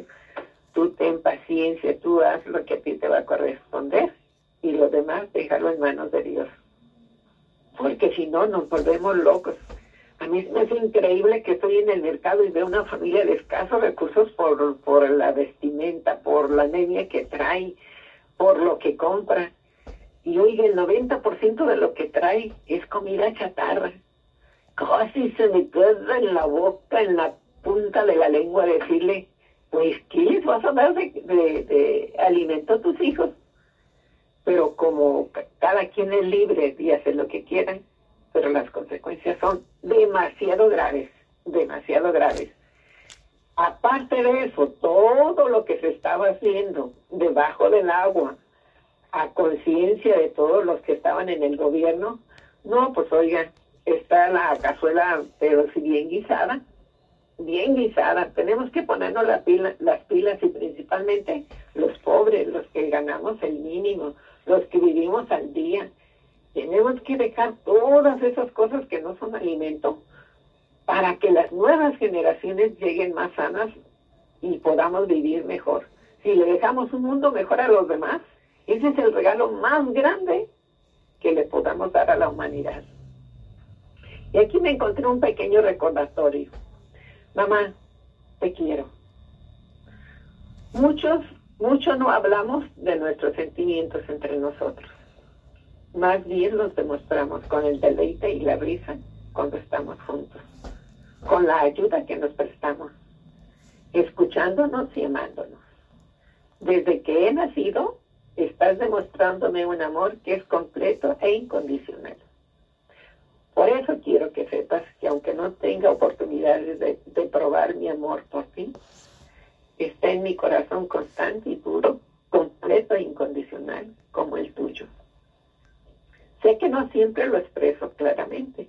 tú ten paciencia, tú haz lo que a ti te va a corresponder y lo demás déjalo en manos de Dios. Porque si no, nos volvemos locos. A mí me hace increíble que estoy en el mercado y veo una familia de escasos recursos por, por la vestimenta, por la anemia que trae, por lo que compra. Y oiga, el 90% de lo que trae es comida chatarra. Casi se me queda en la boca, en la punta de la lengua decirle, pues, ¿qué les vas a dar de, de, de alimento a tus hijos? Pero como cada quien es libre y hace lo que quieran, pero las consecuencias son demasiado graves, demasiado graves. Aparte de eso, todo lo que se estaba haciendo debajo del agua, a conciencia de todos los que estaban en el gobierno, no, pues oigan, está la cazuela, pero si bien guisada, bien guisada. Tenemos que ponernos la pila, las pilas y principalmente los pobres, los que ganamos el mínimo, los que vivimos al día, tenemos que dejar todas esas cosas que no son alimento para que las nuevas generaciones lleguen más sanas y podamos vivir mejor. Si le dejamos un mundo mejor a los demás, ese es el regalo más grande que le podamos dar a la humanidad. Y aquí me encontré un pequeño recordatorio. Mamá, te quiero. Muchos, mucho no hablamos de nuestros sentimientos entre nosotros más bien los demostramos con el deleite y la risa cuando estamos juntos, con la ayuda que nos prestamos, escuchándonos y amándonos. Desde que he nacido, estás demostrándome un amor que es completo e incondicional. Por eso quiero que sepas que aunque no tenga oportunidades de, de probar mi amor por ti, está en mi corazón constante y puro, completo e incondicional como el tuyo. Sé que no siempre lo expreso claramente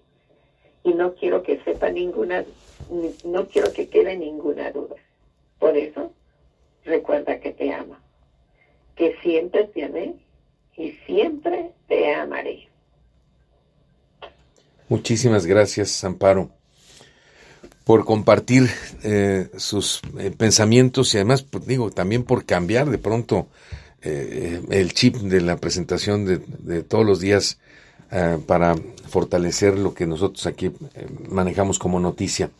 y no quiero que sepa ninguna, no quiero que quede ninguna duda. Por eso, recuerda que te amo, que siempre te amé y siempre te amaré. Muchísimas gracias, Amparo, por compartir eh, sus eh, pensamientos y además, pues, digo, también por cambiar de pronto eh, el chip de la presentación de, todos los días eh, para fortalecer lo que nosotros aquí manejamos como noticia.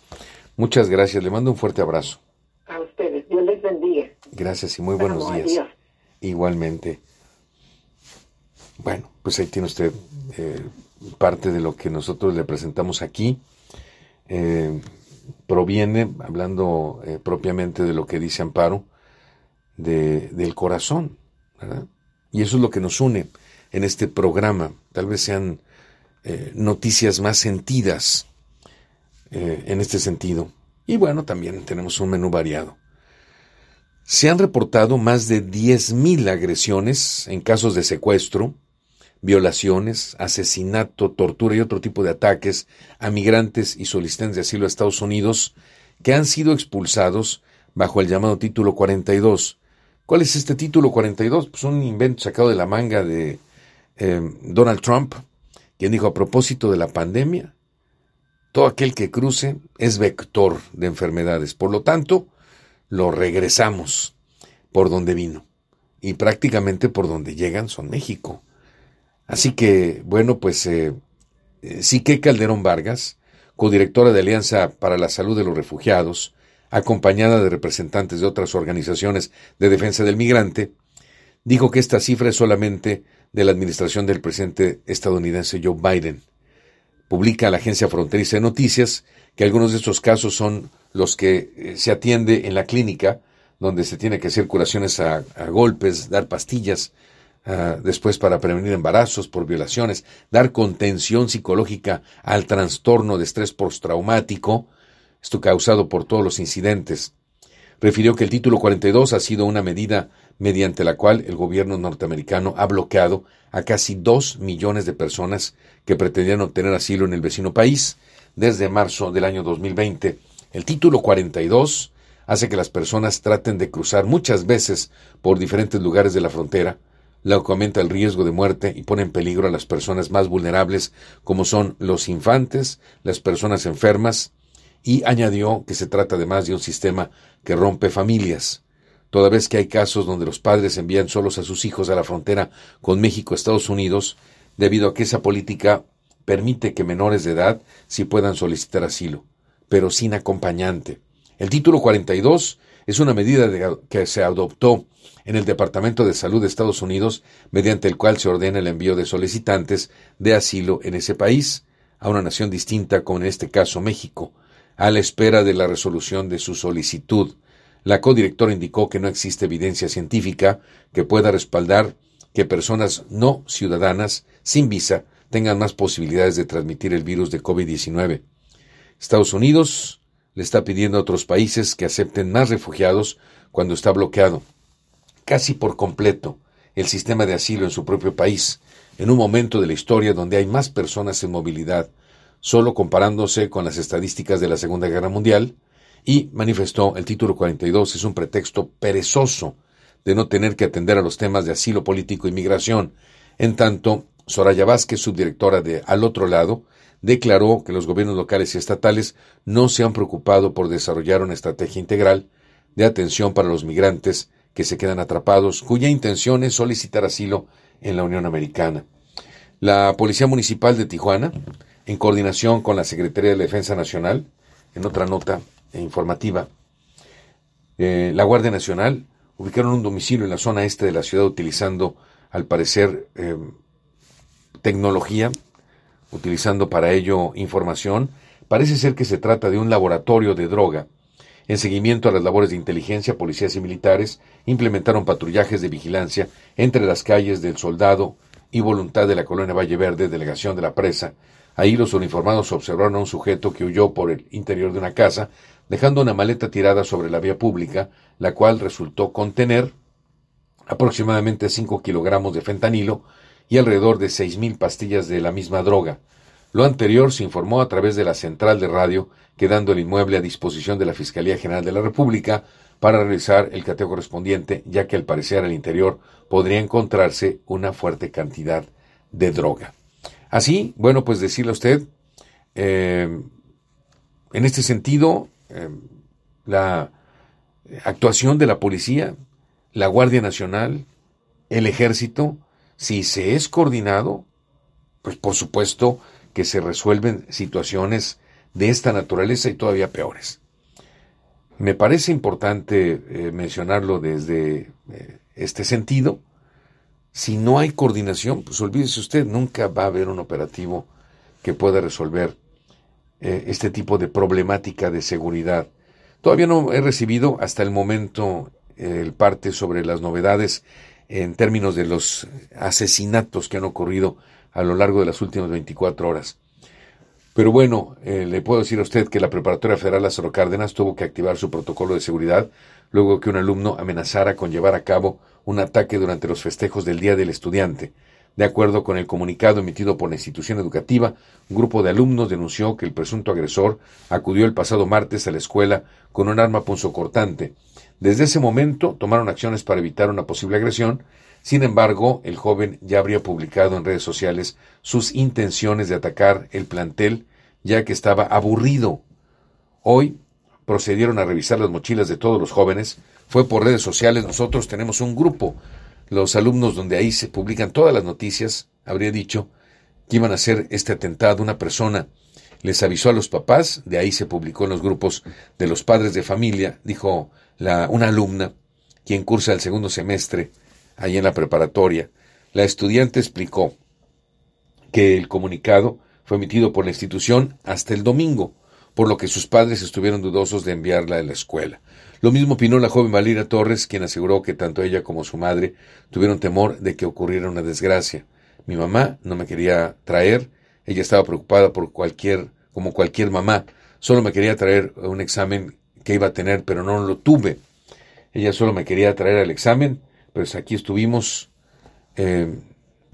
Muchas gracias, le mando un fuerte abrazo. A ustedes, Dios les bendiga. Gracias y muy buenos días. adiós. Igualmente. Bueno, pues ahí tiene usted eh, parte de lo que nosotros le presentamos aquí. Eh, proviene, hablando eh, propiamente de lo que dice Amparo, de, del corazón. Y eso es lo que nos une en este programa. Tal vez sean eh, noticias más sentidas en este sentido. Y bueno, también tenemos un menú variado. Se han reportado más de 10.000 agresiones en casos de secuestro, violaciones, asesinato, tortura y otro tipo de ataques a migrantes y solicitantes de asilo a Estados Unidos que han sido expulsados bajo el llamado título 42. ¿Cuál es este título 42? Pues un invento sacado de la manga de eh, Donald Trump, quien dijo a propósito de la pandemia, todo aquel que cruce es vector de enfermedades. Por lo tanto, lo regresamos por donde vino. Y prácticamente por donde llegan son México. Así que, bueno, pues eh, eh, Sique Calderón Vargas, codirectora de Alianza para la Salud de los Refugiados, acompañada de representantes de otras organizaciones de defensa del migrante, dijo que esta cifra es solamente de la administración del presidente estadounidense Joe Biden. Publica la agencia fronteriza de noticias que algunos de estos casos son los que eh, se atiende en la clínica, donde se tiene que hacer curaciones a golpes, dar pastillas, uh, después para prevenir embarazos por violaciones, dar contención psicológica al trastorno de estrés postraumático, esto causado por todos los incidentes. Refirió que el título 42 ha sido una medida mediante la cual el gobierno norteamericano ha bloqueado a casi dos millones de personas que pretendían obtener asilo en el vecino país desde marzo del año 2020. El título 42 hace que las personas traten de cruzar muchas veces por diferentes lugares de la frontera, que aumenta el riesgo de muerte y pone en peligro a las personas más vulnerables, como son los infantes, las personas enfermas, y añadió que se trata además de un sistema que rompe familias, toda vez que hay casos donde los padres envían solos a sus hijos a la frontera con México Estados Unidos, debido a que esa política permite que menores de edad sí puedan solicitar asilo, pero sin acompañante. El título 42 es una medida que se adoptó en el Departamento de Salud de Estados Unidos, mediante el cual se ordena el envío de solicitantes de asilo en ese país a una nación distinta, como en este caso México, a la espera de la resolución de su solicitud. La codirectora indicó que no existe evidencia científica que pueda respaldar que personas no ciudadanas sin visa tengan más posibilidades de transmitir el virus de COVID-19. Estados Unidos le está pidiendo a otros países que acepten más refugiados cuando está bloqueado casi por completo el sistema de asilo en su propio país, en un momento de la historia donde hay más personas en movilidad, solo comparándose con las estadísticas de la Segunda Guerra Mundial, y manifestó el título 42 es un pretexto perezoso de no tener que atender a los temas de asilo político y migración. En tanto, Soraya Vázquez, subdirectora de Al Otro Lado, declaró que los gobiernos locales y estatales no se han preocupado por desarrollar una estrategia integral de atención para los migrantes que se quedan atrapados, cuya intención es solicitar asilo en la Unión Americana. La Policía Municipal de Tijuana, en coordinación con la Secretaría de la Defensa Nacional, en otra nota informativa, eh, la Guardia Nacional ubicaron un domicilio en la zona este de la ciudad utilizando, al parecer, eh, tecnología, utilizando para ello información. Parece ser que se trata de un laboratorio de droga. En seguimiento a las labores de inteligencia, policías y militares implementaron patrullajes de vigilancia entre las calles del Soldado y Voluntad de la colonia Valle Verde, delegación de la presa. Ahí los uniformados observaron a un sujeto que huyó por el interior de una casa, dejando una maleta tirada sobre la vía pública, la cual resultó contener aproximadamente 5 kilogramos de fentanilo y alrededor de 6.000 pastillas de la misma droga. Lo anterior se informó a través de la central de radio, quedando el inmueble a disposición de la Fiscalía General de la República para realizar el cateo correspondiente, ya que al parecer al interior podría encontrarse una fuerte cantidad de droga. Así, bueno, pues decirle a usted, eh, en este sentido, eh, la actuación de la policía, la Guardia Nacional, el ejército, si se es coordinado, pues por supuesto que se resuelven situaciones de esta naturaleza y todavía peores. Me parece importante eh, mencionarlo desde eh, este sentido. Si no hay coordinación, pues olvídese usted, nunca va a haber un operativo que pueda resolver eh, este tipo de problemática de seguridad. Todavía no he recibido hasta el momento el parte sobre las novedades en términos de los asesinatos que han ocurrido a lo largo de las últimas 24 horas. Pero bueno, eh, le puedo decir a usted que la Preparatoria Federal Lázaro Cárdenas tuvo que activar su protocolo de seguridad luego que un alumno amenazara con llevar a cabo un ataque durante los festejos del Día del Estudiante. De acuerdo con el comunicado emitido por la institución educativa, un grupo de alumnos denunció que el presunto agresor acudió el pasado martes a la escuela con un arma punzocortante. Desde ese momento tomaron acciones para evitar una posible agresión sin embargo, el joven ya habría publicado en redes sociales sus intenciones de atacar el plantel, ya que estaba aburrido. Hoy procedieron a revisar las mochilas de todos los jóvenes. Fue por redes sociales. Nosotros tenemos un grupo, los alumnos donde ahí se publican todas las noticias. Habría dicho que iban a hacer este atentado. Una persona les avisó a los papás. De ahí se publicó en los grupos de los padres de familia. Dijo la, una alumna, quien cursa el segundo semestre ahí en la preparatoria, la estudiante explicó que el comunicado fue emitido por la institución hasta el domingo, por lo que sus padres estuvieron dudosos de enviarla a la escuela. Lo mismo opinó la joven Valeria Torres, quien aseguró que tanto ella como su madre tuvieron temor de que ocurriera una desgracia. Mi mamá no me quería traer, ella estaba preocupada por cualquier, como cualquier mamá, solo me quería traer un examen que iba a tener, pero no lo tuve. Ella solo me quería traer al examen pues aquí estuvimos, eh,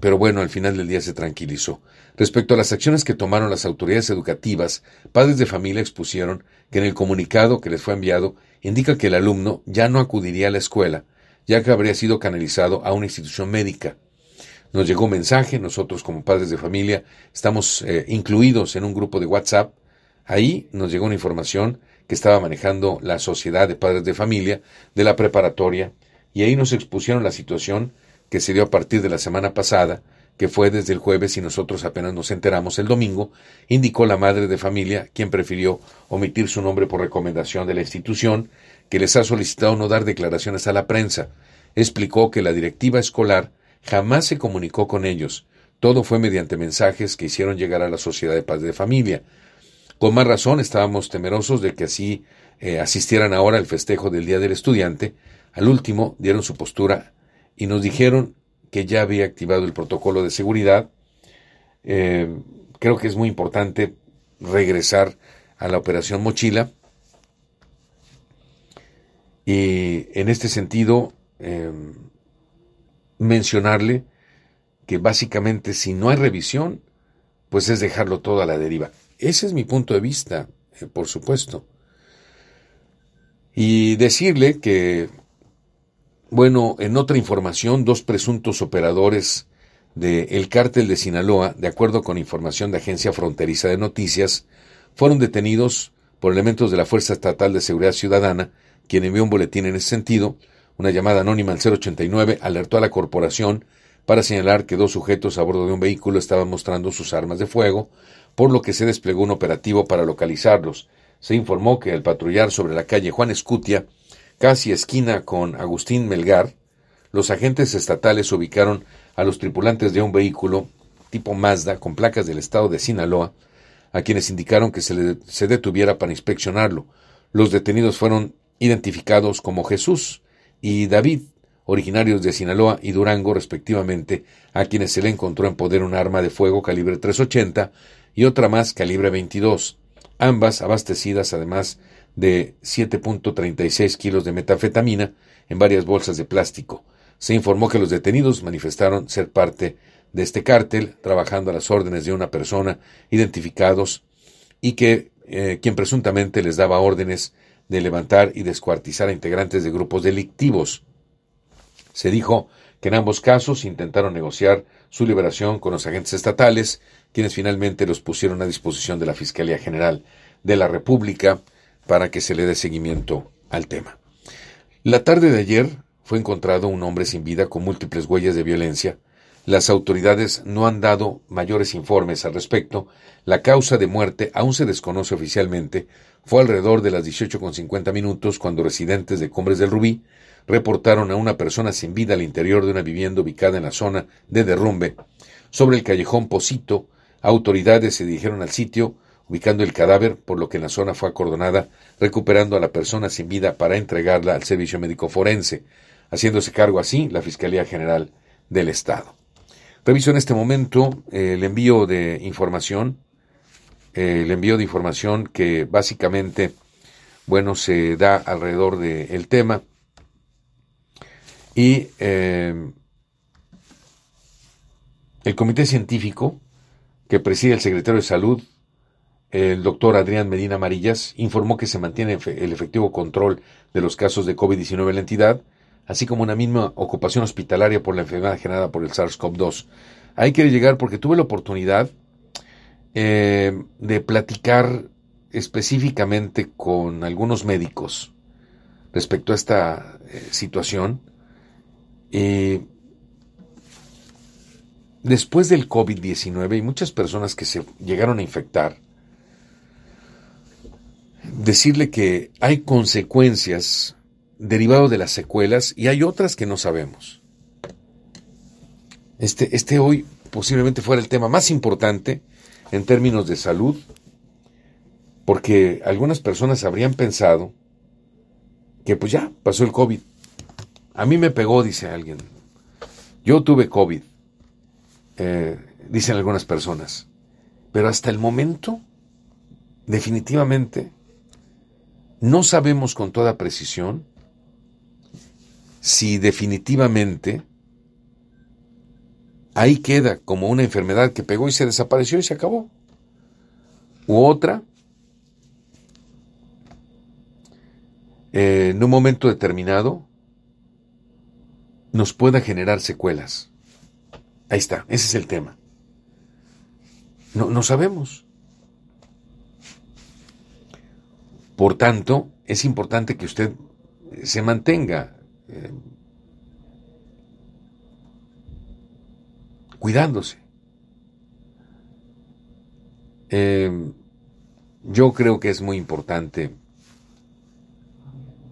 pero bueno, al final del día se tranquilizó. Respecto a las acciones que tomaron las autoridades educativas, padres de familia expusieron que en el comunicado que les fue enviado indica que el alumno ya no acudiría a la escuela, ya que habría sido canalizado a una institución médica. Nos llegó un mensaje, nosotros como padres de familia estamos eh, incluidos en un grupo de WhatsApp. Ahí nos llegó una información que estaba manejando la Sociedad de Padres de Familia de la preparatoria y ahí nos expusieron la situación que se dio a partir de la semana pasada, que fue desde el jueves y nosotros apenas nos enteramos el domingo, indicó la madre de familia, quien prefirió omitir su nombre por recomendación de la institución, que les ha solicitado no dar declaraciones a la prensa. Explicó que la directiva escolar jamás se comunicó con ellos. Todo fue mediante mensajes que hicieron llegar a la Sociedad de Paz de Familia. Con más razón estábamos temerosos de que así eh, asistieran ahora al festejo del Día del Estudiante, al último dieron su postura y nos dijeron que ya había activado el protocolo de seguridad. Eh, creo que es muy importante regresar a la operación mochila. Y en este sentido, eh, mencionarle que básicamente si no hay revisión, pues es dejarlo todo a la deriva. Ese es mi punto de vista, eh, por supuesto. Y decirle que bueno, en otra información, dos presuntos operadores del cártel de Sinaloa, de acuerdo con información de Agencia Fronteriza de Noticias, fueron detenidos por elementos de la Fuerza Estatal de Seguridad Ciudadana, quien envió un boletín en ese sentido. Una llamada anónima al 089 alertó a la corporación para señalar que dos sujetos a bordo de un vehículo estaban mostrando sus armas de fuego, por lo que se desplegó un operativo para localizarlos. Se informó que al patrullar sobre la calle Juan Escutia, Casi esquina con Agustín Melgar, los agentes estatales ubicaron a los tripulantes de un vehículo tipo Mazda con placas del estado de Sinaloa, a quienes indicaron que se, se detuviera para inspeccionarlo. Los detenidos fueron identificados como Jesús y David, originarios de Sinaloa y Durango respectivamente, a quienes se le encontró en poder un arma de fuego calibre 380 y otra más calibre 22, ambas abastecidas además de 7.36 kilos de metafetamina en varias bolsas de plástico. Se informó que los detenidos manifestaron ser parte de este cártel, trabajando a las órdenes de una persona identificados y que eh, quien presuntamente les daba órdenes de levantar y descuartizar a integrantes de grupos delictivos. Se dijo que en ambos casos intentaron negociar su liberación con los agentes estatales, quienes finalmente los pusieron a disposición de la Fiscalía General de la República para que se le dé seguimiento al tema. La tarde de ayer fue encontrado un hombre sin vida con múltiples huellas de violencia Las autoridades no han dado mayores informes al respecto. La causa de muerte aún se desconoce oficialmente. Fue alrededor de las 18.50 minutos cuando residentes de Cumbres del Rubí reportaron a una persona sin vida al interior de una vivienda ubicada en la zona de derrumbe. Sobre el callejón Posito, autoridades se dirigieron al sitio, ubicando el cadáver, por lo que la zona fue acordonada, recuperando a la persona sin vida para entregarla al servicio médico forense, haciéndose cargo así la Fiscalía General del Estado. Reviso en este momento eh, el envío de información, eh, el envío de información que básicamente, bueno, se da alrededor del tema y eh, el comité científico que preside el secretario de Salud, el doctor Adrián Medina Amarillas, informó que se mantiene el efectivo control de los casos de COVID-19 en la entidad, así como una misma ocupación hospitalaria por la enfermedad generada por el SARS-CoV-2. Ahí quiero llegar porque tuve la oportunidad eh, de platicar específicamente con algunos médicos respecto a esta eh, situación. después del COVID-19 y muchas personas que se llegaron a infectar, decirle que hay consecuencias derivado de las secuelas y hay otras que no sabemos. Este, este hoy posiblemente fuera el tema más importante en términos de salud, porque algunas personas habrían pensado que pues ya pasó el COVID. A mí me pegó, dice alguien. Yo tuve COVID, eh, dicen algunas personas. Pero hasta el momento, definitivamente, no sabemos con toda precisión si definitivamente ahí queda como una enfermedad que pegó y se desapareció y se acabó. U otra, eh, en un momento determinado, nos pueda generar secuelas. Ahí está, ese es el tema. No, no sabemos. Por tanto, es importante que usted se mantenga eh, cuidándose. Eh, yo creo que es muy importante,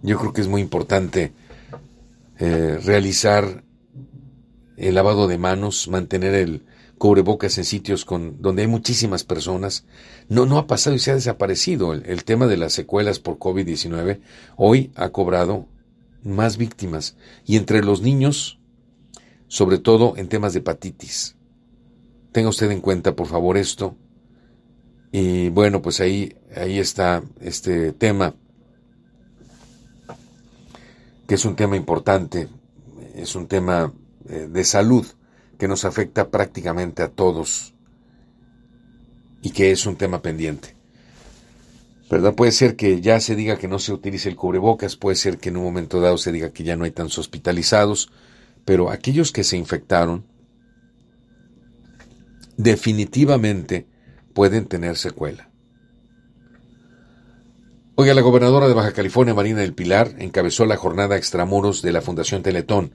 yo creo que es muy importante eh, realizar el lavado de manos, mantener el cubrebocas en sitios con, donde hay muchísimas personas. No, no ha pasado y se ha desaparecido. el tema de las secuelas por COVID-19 hoy ha cobrado más víctimas y entre los niños, sobre todo en temas de hepatitis. Tenga usted en cuenta, por favor, esto. Y bueno, pues ahí, ahí está este tema, que es un tema importante, es un tema eh, de salud que nos afecta prácticamente a todos y que es un tema pendiente. ¿verdad? Puede ser que ya se diga que no se utilice el cubrebocas, puede ser que en un momento dado se diga que ya no hay tantos hospitalizados, pero aquellos que se infectaron definitivamente pueden tener secuela. Oiga, la gobernadora de Baja California, Marina del Pilar, encabezó la jornada extramuros de la Fundación Teletón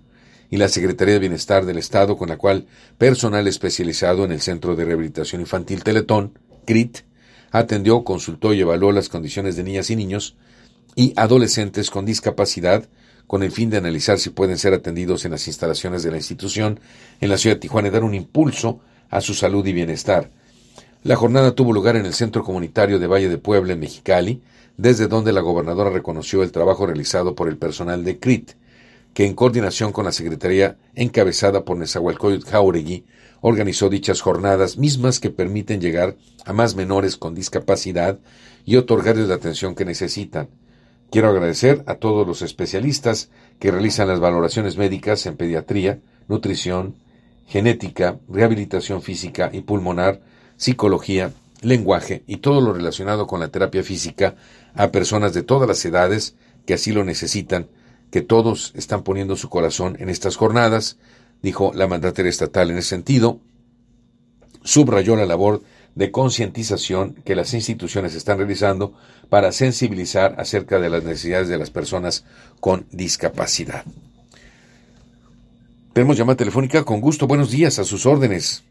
y la Secretaría de Bienestar del Estado, con la cual personal especializado en el Centro de Rehabilitación Infantil Teletón, CRIT, atendió, consultó y evaluó las condiciones de niñas y niños y adolescentes con discapacidad con el fin de analizar si pueden ser atendidos en las instalaciones de la institución en la ciudad de Tijuana y dar un impulso a su salud y bienestar. La jornada tuvo lugar en el Centro Comunitario de Valle de Puebla, en Mexicali, desde donde la gobernadora reconoció el trabajo realizado por el personal de CRIT, que en coordinación con la Secretaría encabezada por Nezahualcóyotl Jauregui organizó dichas jornadas mismas que permiten llegar a más menores con discapacidad y otorgarles la atención que necesitan. Quiero agradecer a todos los especialistas que realizan las valoraciones médicas en pediatría, nutrición, genética, rehabilitación física y pulmonar, psicología, lenguaje y todo lo relacionado con la terapia física a personas de todas las edades que así lo necesitan, que todos están poniendo su corazón en estas jornadas dijo la mandataria estatal en ese sentido, subrayó la labor de concientización que las instituciones están realizando para sensibilizar acerca de las necesidades de las personas con discapacidad. Tenemos llamada telefónica con gusto. Buenos días, a sus órdenes.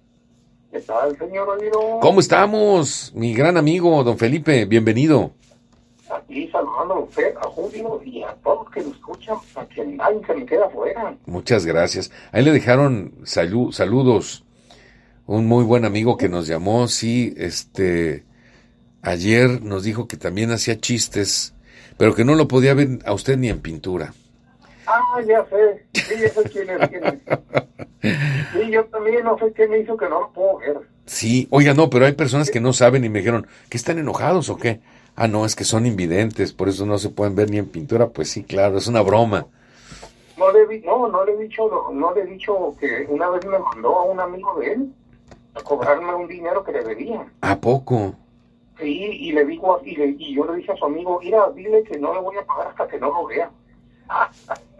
¿Qué tal, señor Ramiro? ¿Cómo estamos? Mi gran amigo, don Felipe, bienvenido. Aquí saludando a usted, a Julio y a todos que lo escuchan, para que nadie se me quede afuera. Muchas gracias. Ahí le dejaron salu- saludos. Un muy buen amigo que nos llamó, sí, este, ayer nos dijo que también hacía chistes, pero que no lo podía ver a usted ni en pintura. Ah, ya sé. Sí, ya sé quién es, quién es. *laughs* Sí, yo también no sé qué me hizo que no lo puedo ver. Sí, oiga, no, pero hay personas que no saben y me dijeron, ¿que están enojados o qué? Ah, no, es que son invidentes, por eso no se pueden ver ni en pintura. Pues sí, claro, es una broma. No le, vi- no, no le he dicho, no, no le he dicho que una vez me mandó a un amigo de él a cobrarme un dinero que le debía. ¿A poco? Sí, y le digo, y, le- y yo le dije a su amigo, mira, dile que no le voy a pagar hasta que no lo vea.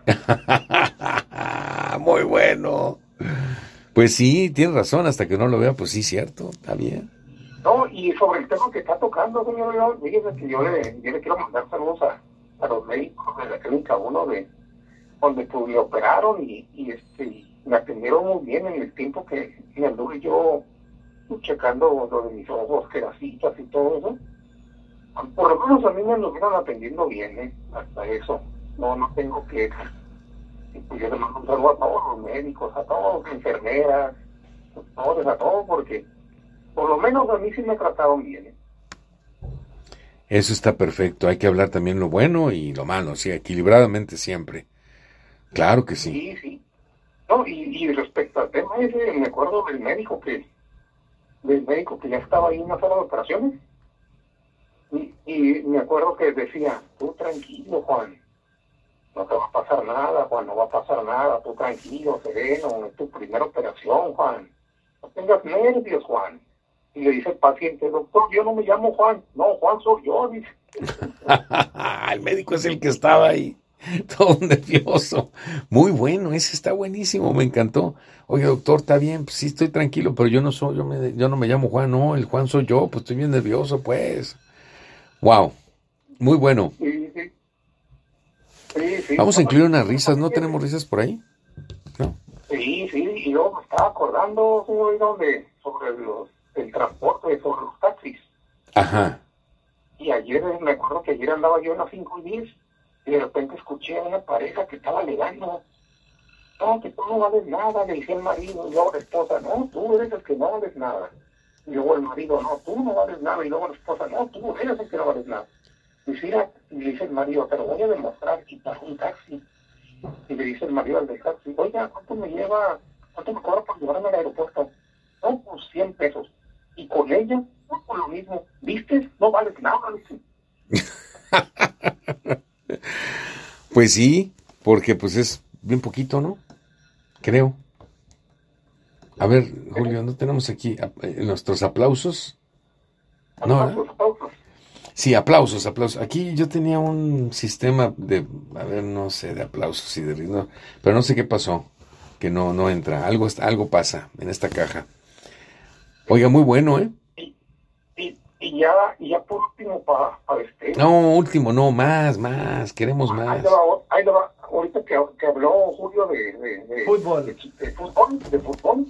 *laughs* Muy bueno. Pues sí, tiene razón, hasta que no lo vea, pues sí, cierto, está bien. No, y sobre el tema que está tocando, señor, yo, fíjese que yo le, quiero mandar saludos a, a los médicos de la clínica 1 de donde pues, me operaron y, y, este me atendieron muy bien en el tiempo que me anduve yo checando lo de mis ojos, que y todo eso. Por lo menos a mí me anduvieron atendiendo bien, ¿eh? hasta eso. No, no tengo quejas. Y pues yo le mando un saludo a todos los médicos, a todos las enfermeras, a todos, a todos, porque por lo menos a mí sí me trataron bien. ¿eh? Eso está perfecto, hay que hablar también lo bueno y lo malo, sí, equilibradamente siempre. Claro que sí. Sí, sí. No, y, y respecto al tema ese, me acuerdo del médico que, del médico que ya estaba ahí en una sala de operaciones. Y, y me acuerdo que decía, tú tranquilo, Juan, no te va a pasar nada, Juan, no va a pasar nada, tú tranquilo, sereno, es tu primera operación, Juan. No tengas nervios, Juan. Y le dice el paciente, doctor, yo no me llamo Juan, no, Juan soy yo, dice. *laughs* el médico es el que estaba ahí, *laughs* todo nervioso. Muy bueno, ese está buenísimo, me encantó. Oye, doctor, está bien, pues sí estoy tranquilo, pero yo no soy, yo, me, yo no me llamo Juan, no, el Juan soy yo, pues estoy bien nervioso, pues. Wow, muy bueno. Sí, sí. Sí. Vamos a incluir unas risas, ¿no tenemos risas por ahí? Sí, sí, y yo me estaba acordando, señor, sobre los, el transporte, sobre los taxis. Ajá. Y ayer, eh, me acuerdo que ayer andaba yo en las 5 y 10 y de repente escuché a una pareja que estaba alegando. No, que tú no vales nada, le dice el marido, y luego la esposa, no, tú eres el que no vales nada. Y luego el marido, no, tú no vales nada, y luego la esposa, no, tú eres el que no vales nada. Y mira, y le dice el marido, te lo voy a demostrar, y para un taxi. Y le dice el marido al del taxi, oiga, ¿cuánto me lleva, cuánto me cobra por llevarme al aeropuerto? No, pues 100 pesos. Y con ella, no, por lo mismo, ¿viste? No vales nada, dice. *laughs* Pues sí, porque pues es bien poquito, ¿no? Creo. A ver, Julio, ¿no tenemos aquí eh, nuestros aplausos? No. Sí, aplausos, aplausos. Aquí yo tenía un sistema de, a ver, no sé, de aplausos y de ritmo, pero no sé qué pasó, que no, no entra. Algo, algo pasa en esta caja. Oiga, muy bueno, ¿eh? Y, y ya, y ya por último, para este. No, último, no, más, más, queremos Ahí más. le va, ahí le va. Ahorita que, que habló Julio de, de, de- Fútbol. De, de fútbol, de fútbol,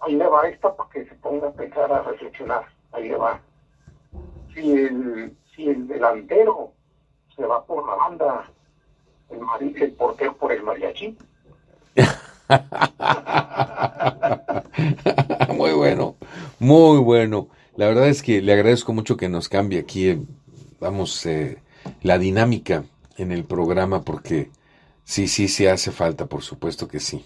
ahí le va esta para que se ponga a pensar, a reflexionar. Ahí le va. Si el, si el delantero se va por la banda, el, el portero por el mariachi, *laughs* *laughs* Muy bueno, muy bueno. La verdad es que le agradezco mucho que nos cambie aquí, eh, vamos, eh, la dinámica en el programa, porque sí, sí, sí hace falta, por supuesto que sí.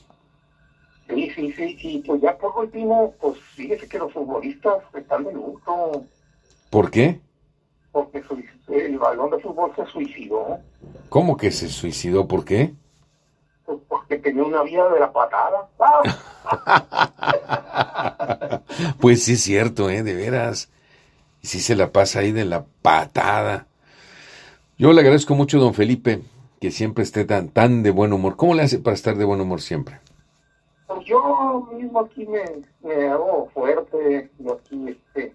Sí, sí, sí. Y pues ya por último, pues fíjese que los futbolistas están de luto ¿Por qué? porque el balón de fútbol se suicidó ¿Cómo que se suicidó? ¿Por qué? Pues, porque tenía una vida de la patada. *laughs* Pues sí es cierto, ¿eh? De veras. Y sí se la pasa ahí de la patada. Yo le agradezco mucho don Felipe que siempre esté tan, tan de buen humor. ¿Cómo le hace para estar de buen humor siempre? Pues yo mismo aquí me, me hago fuerte, yo aquí, este,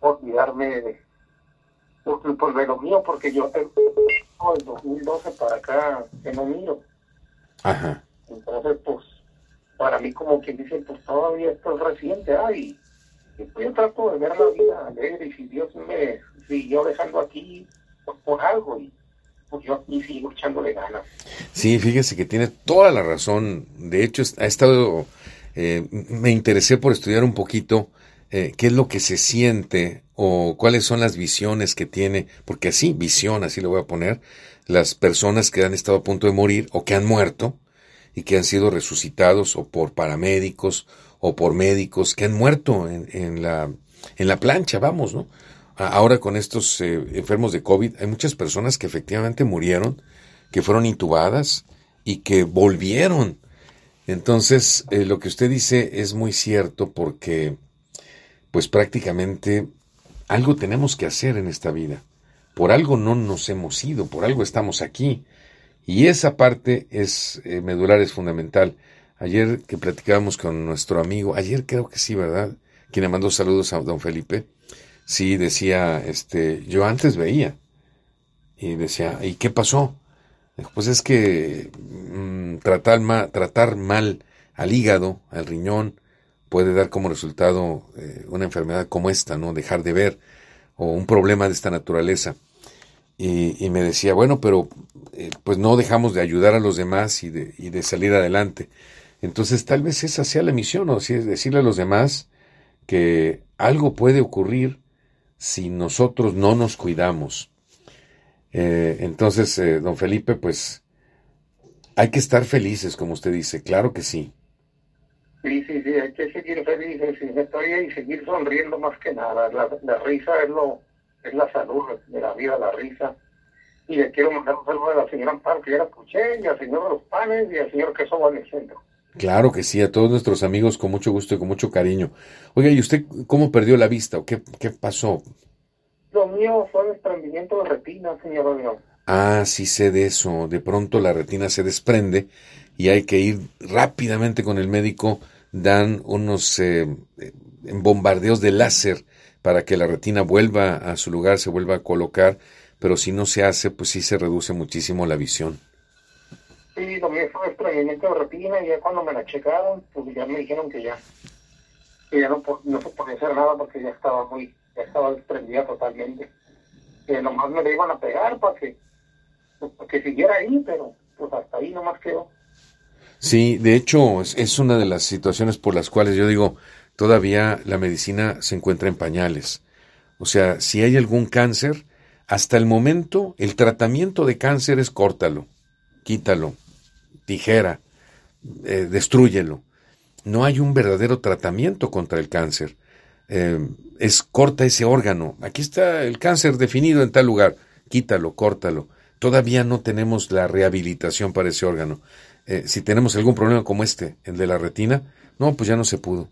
olvidarme de, pues, pues, de lo mío, porque yo tengo el 2012 para acá que no mío. Ajá. Entonces, pues, para mí como quien dice, pues todavía esto es reciente, ay, y pues yo trato de ver la vida alegre y si Dios me siguió dejando aquí, pues por algo, y pues yo aquí sigo echándole ganas. Sí, fíjese que tiene toda la razón. De hecho, ha estado, eh, me interesé por estudiar un poquito eh, qué es lo que se siente o cuáles son las visiones que tiene, porque así, visión, así lo voy a poner, las personas que han estado a punto de morir o que han muerto y que han sido resucitados o por paramédicos o por médicos que han muerto en, en la, en la plancha, vamos, ¿no? Ahora con estos eh, enfermos de COVID hay muchas personas que efectivamente murieron, que fueron intubadas y que volvieron. Entonces, eh, lo que usted dice es muy cierto porque, pues prácticamente algo tenemos que hacer en esta vida. Por algo no nos hemos ido, por algo estamos aquí. Y esa parte es eh, medular, es fundamental. Ayer que platicábamos con nuestro amigo, ayer creo que sí, ¿verdad? Quien le mandó saludos a don Felipe sí decía, este, yo antes veía y decía, ¿y qué pasó? Pues es que mm, tratar, tratar mal al hígado, al riñón, puede dar como resultado eh, una enfermedad como esta, ¿no? Dejar de ver o un problema de esta naturaleza. Y, me decía, bueno, pero eh, pues no dejamos de ayudar a los demás y de, salir adelante. Entonces tal vez esa sea la misión, o si es decirle a los demás que algo puede ocurrir si nosotros no nos cuidamos. Eh, entonces, don Felipe, pues hay que estar felices, como usted dice, claro que sí. Sí, sí, sí, hay que seguir felices y seguir sonriendo más que nada. La, risa es lo es la salud de la vida, la risa. Y le quiero mandar un saludo a la señora Amparo, que ya la escuché, y al señor de los panes, y al señor Queso en el centro. Claro que sí, a todos nuestros amigos con mucho gusto y con mucho cariño. Oiga, ¿y usted cómo perdió la vista o qué, qué pasó? Lo mío fue desprendimiento de retina, señor León. Ah, sí sé de eso. De pronto la retina se desprende y hay que ir rápidamente con el médico. Dan unos eh, bombardeos de láser para que la retina vuelva a su lugar, se vuelva a colocar, pero si no se hace, pues sí se reduce muchísimo la visión. Sí, lo mío fue desprendimiento de retina y ya cuando me la checaron, pues ya me dijeron que ya, que ya no, se podía hacer nada porque ya estaba muy, ya estaba desprendida totalmente. Que nomás me la iban a pegar para que, para que siguiera ahí, pero pues hasta ahí nomás quedó. Sí, de hecho es, una de las situaciones por las cuales yo digo, todavía la medicina se encuentra en pañales. O sea, si hay algún cáncer, hasta el momento el tratamiento de cáncer es córtalo, quítalo, tijera, eh, destruyelo. No hay un verdadero tratamiento contra el cáncer. Eh, es corta ese órgano. Aquí está el cáncer definido en tal lugar. Quítalo, córtalo. Todavía no tenemos la rehabilitación para ese órgano. Eh, si tenemos algún problema como este, el de la retina, no, pues ya no se pudo.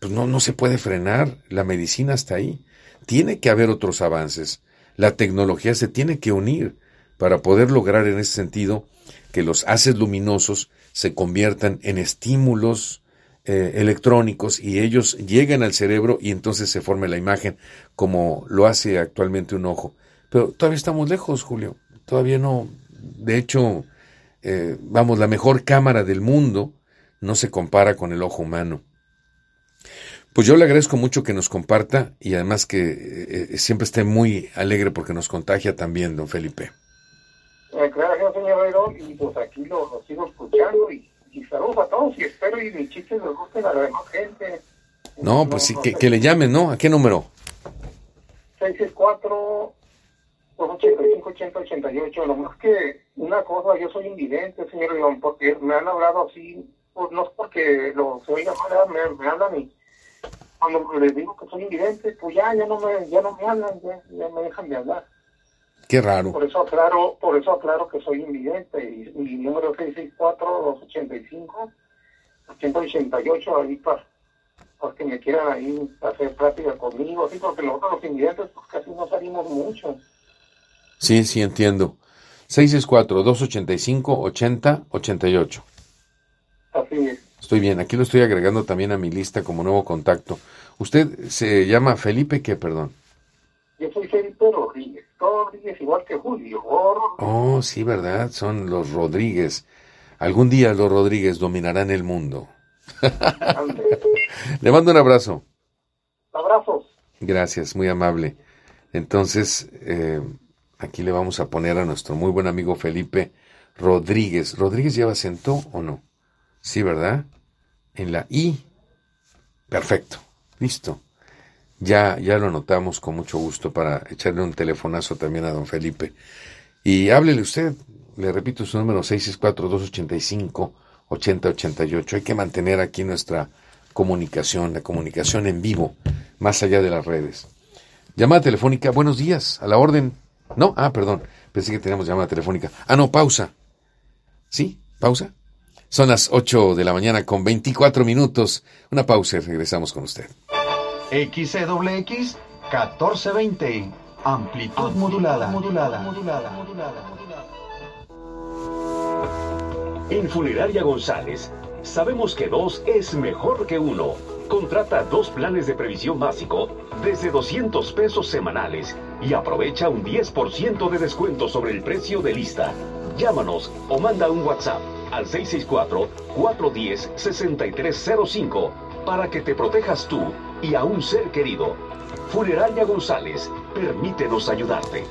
Pues no, no se puede frenar. La medicina está ahí. Tiene que haber otros avances. La tecnología se tiene que unir para poder lograr en ese sentido que los haces luminosos se conviertan en estímulos eh, electrónicos y ellos lleguen al cerebro y entonces se forme la imagen como lo hace actualmente un ojo. Pero todavía estamos lejos, Julio. Todavía no. De hecho, eh, vamos, la mejor cámara del mundo no se compara con el ojo humano. Pues yo le agradezco mucho que nos comparta y además que eh, siempre esté muy alegre porque nos contagia también, don Felipe. Gracias, señor y pues aquí lo, lo sigo escuchando y y saludos a todos y espero y mis chistes les gusten a la demás gente. No, pues sí, que, que, le llamen, ¿no? ¿A qué número? 664 85 8088 Lo más que una cosa, yo soy invidente, señor León, porque me han hablado así, pues no es porque lo se oiga mal, me, me hablan y cuando les digo que soy invidente, pues ya, ya no me, ya no me hablan, ya, ya me dejan de hablar. Qué raro. Por eso aclaro, por eso aclaro que soy invidente y mi número es 664-285-188 ahí para, que me quieran ahí hacer práctica conmigo, así porque nosotros los invidentes pues casi no salimos mucho. Sí, sí, entiendo. 664-285-8088. Así es. Estoy bien, aquí lo estoy agregando también a mi lista como nuevo contacto. ¿Usted se llama Felipe qué, perdón? Yo soy Felipe Rodríguez. Rodríguez igual que Julio. Oh, sí, ¿verdad? Son los Rodríguez. Algún día los Rodríguez dominarán el mundo. *laughs* Le mando un abrazo. Abrazos. Gracias, muy amable. Entonces, eh, aquí le vamos a poner a nuestro muy buen amigo Felipe Rodríguez. ¿Rodríguez lleva acento o no? Sí, ¿verdad? En la I. Perfecto. Listo. Ya, ya lo notamos con mucho gusto para echarle un telefonazo también a don Felipe. Y háblele usted, le repito su número 664-285-8088. Hay que mantener aquí nuestra comunicación, la comunicación en vivo, más allá de las redes. Llamada telefónica, buenos días, a la orden. No, ah, perdón, pensé que teníamos llamada telefónica. Ah, no, pausa. ¿Sí? ¿Pausa? Son las 8 de la mañana con 24 minutos. Una pausa y regresamos con usted. XCWX 1420. Amplitud, modulada. modulada. modulada. En Funeraria González, sabemos que dos es mejor que uno. Contrata dos planes de previsión básico desde 200 pesos semanales y aprovecha un 10% de descuento sobre el precio de lista. Llámanos o manda un WhatsApp al 664-410-6305 para que te protejas tú y a un ser querido. Funeraria González, permítenos ayudarte.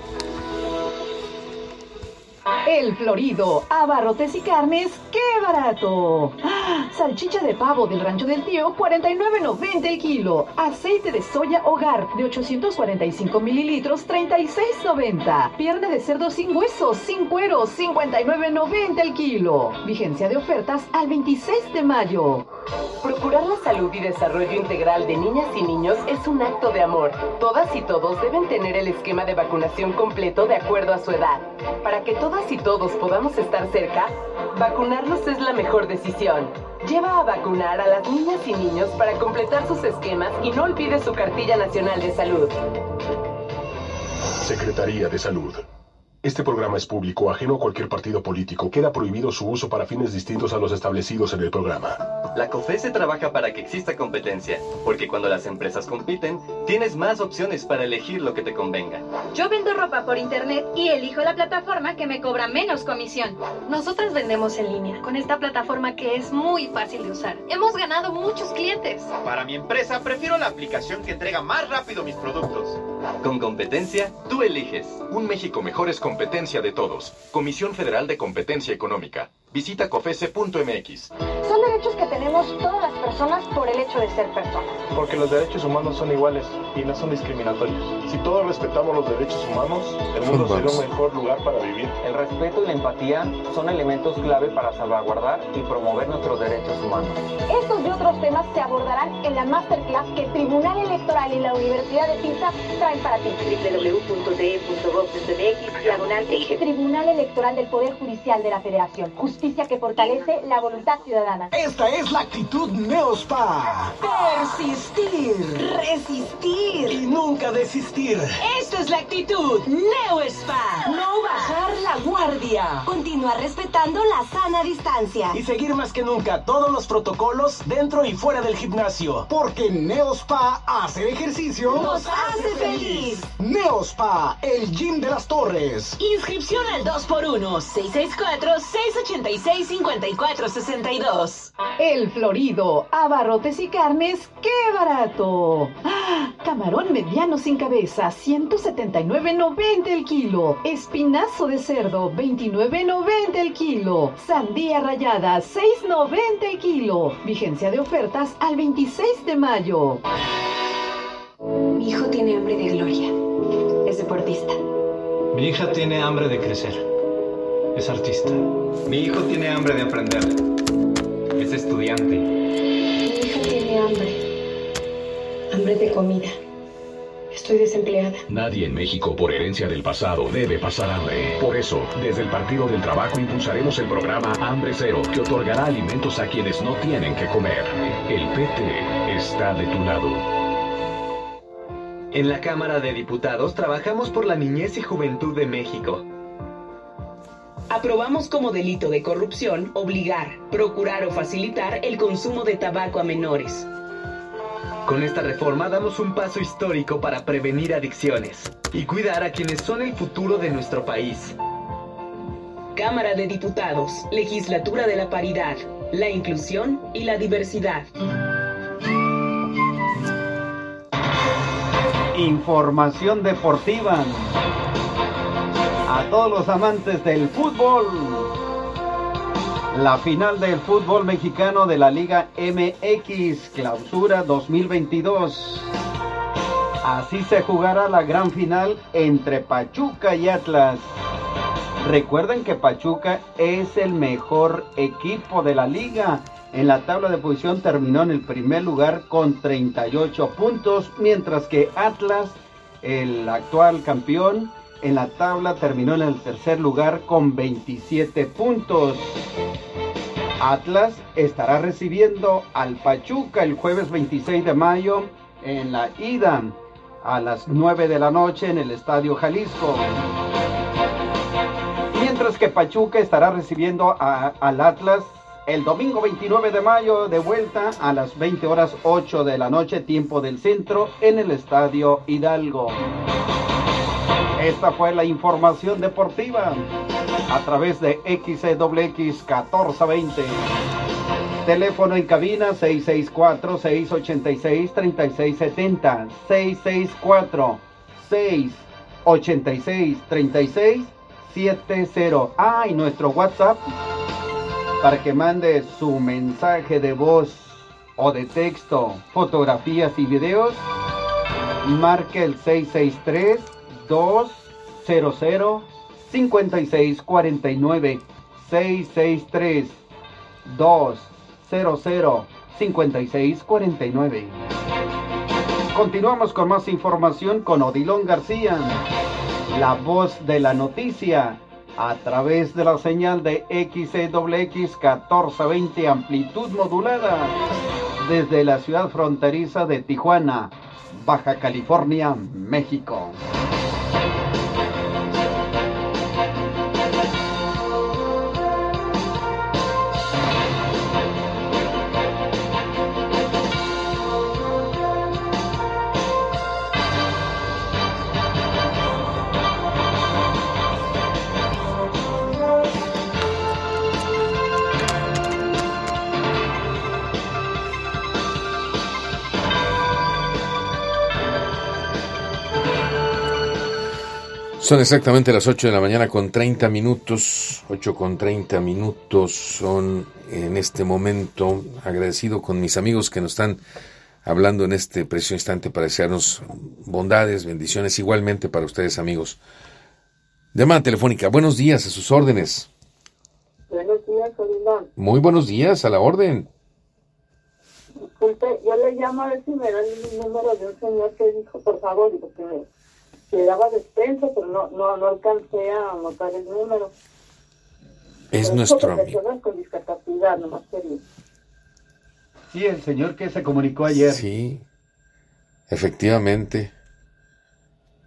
El Florido, abarrotes y carnes, ¡qué barato! ¡Ah! Salchicha de pavo del rancho del tío, 49.90 el kilo. Aceite de soya hogar de 845 mililitros, 36.90. Pierna de cerdo sin huesos, sin cuero, 59.90 el kilo. Vigencia de ofertas al 26 de mayo. Procurar la salud y desarrollo integral de niñas y niños es un acto de amor. Todas y todos deben tener el esquema de vacunación completo de acuerdo a su edad. Para que todas y todos podamos estar cerca, vacunarlos es la mejor decisión. Lleva a vacunar a las niñas y niños para completar sus esquemas y no olvide su cartilla nacional de salud. Secretaría de Salud. Este programa es público, ajeno a cualquier partido político. Queda prohibido su uso para fines distintos a los establecidos en el programa. La COFESE trabaja para que exista competencia, porque cuando las empresas compiten, tienes más opciones para elegir lo que te convenga. Yo vendo ropa por internet y elijo la plataforma que me cobra menos comisión. Nosotras vendemos en línea, con esta plataforma que es muy fácil de usar. Hemos ganado muchos clientes. Para mi empresa, prefiero la aplicación que entrega más rápido mis productos. Con competencia, tú eliges. Un México mejor es competencia de todos. Comisión Federal de Competencia Económica. Visita cofese.mx. Son derechos que tenemos todas las personas por el hecho de ser personas. Porque los derechos humanos son iguales y no son discriminatorios. Si todos respetamos los derechos humanos, el mundo será un mejor lugar para vivir. El respeto y la empatía son elementos clave para salvaguardar y promover nuestros derechos humanos. Estos y otros temas se abordarán en la masterclass que el Tribunal Electoral y la Universidad de Pisa traen para ti. www.de.gov.mx diagonal Tribunal Electoral del Poder Judicial de la Federación. Justicia que fortalece la voluntad ciudadana. Esta es la actitud Neospa. Persistir. Resistir. Y nunca desistir. Esta es la actitud Neospa. No bajar la guardia. Continuar respetando la sana distancia. Y seguir más que nunca todos los protocolos dentro y fuera del gimnasio. Porque Neospa hacer ejercicio nos hace feliz. Neospa, el gym de las torres. Inscripción al 2x1 664 686 5462. El Florido, abarrotes y carnes, ¡qué barato! ¡Ah! Camarón mediano sin cabeza, 179.90 el kilo. Espinazo de cerdo, 29.90 el kilo. Sandía rallada, 6.90 el kilo. Vigencia de ofertas al 26 de mayo. Mi hijo tiene hambre de gloria. Es deportista. Mi hija tiene hambre de crecer. Es artista. Mi hijo tiene hambre de aprender. Es estudiante. Mi hija tiene hambre. Hambre de comida. Estoy desempleada. Nadie en México, por herencia del pasado, debe pasar hambre. Por eso, desde el Partido del Trabajo impulsaremos el programa Hambre Cero, que otorgará alimentos a quienes no tienen que comer. El PT está de tu lado. En la Cámara de Diputados trabajamos por la niñez y juventud de México. Aprobamos como delito de corrupción obligar, procurar o facilitar el consumo de tabaco a menores. Con esta reforma damos un paso histórico para prevenir adicciones y cuidar a quienes son el futuro de nuestro país. Cámara de Diputados, Legislatura de la Paridad, la Inclusión y la Diversidad. Información deportiva. A todos los amantes del fútbol. La final del fútbol mexicano de la Liga MX, clausura 2022. Así se jugará la gran final entre Pachuca y Atlas. Recuerden que Pachuca es el mejor equipo de la liga. En la tabla de posición terminó en el primer lugar con 38 puntos, mientras que Atlas, el actual campeón, en la tabla terminó en el tercer lugar con 27 puntos. Atlas estará recibiendo al Pachuca el jueves 26 de mayo en la ida a las 9 de la noche en el Estadio Jalisco. Mientras que Pachuca estará recibiendo al Atlas el domingo 29 de mayo de vuelta a las 20 horas 8 de la noche, tiempo del centro, en el Estadio Hidalgo. Esta fue la información deportiva a través de XCWX 1420. Teléfono en cabina 664-686-3670. 664-686-3670. Ah, y nuestro WhatsApp para que mande su mensaje de voz o de texto, fotografías y videos. Marque el 663 200 5649 663 200 5649. Continuamos con más información con Odilón García, la voz de la noticia, a través de la señal de XCWX 1420 amplitud modulada, desde la ciudad fronteriza de Tijuana, Baja California, México. Son exactamente las 8 de la mañana con 30 minutos, 8 con 30 minutos son en este momento, agradecido con mis amigos que nos están hablando en este preciso instante para desearnos bondades, bendiciones, igualmente para ustedes amigos. Llamada telefónica, buenos días, a sus órdenes. Buenos días, Oliván. Muy buenos días, a la orden. Disculpe, yo le llamo a ver si me dan el número de un señor que dijo, por favor, porque me que daba despensa, pero no, no, no alcancé a anotar el número. Es Pero nuestro amigo. con discapacidad, nomás quería. Sí, el señor que se comunicó ayer. Sí, efectivamente.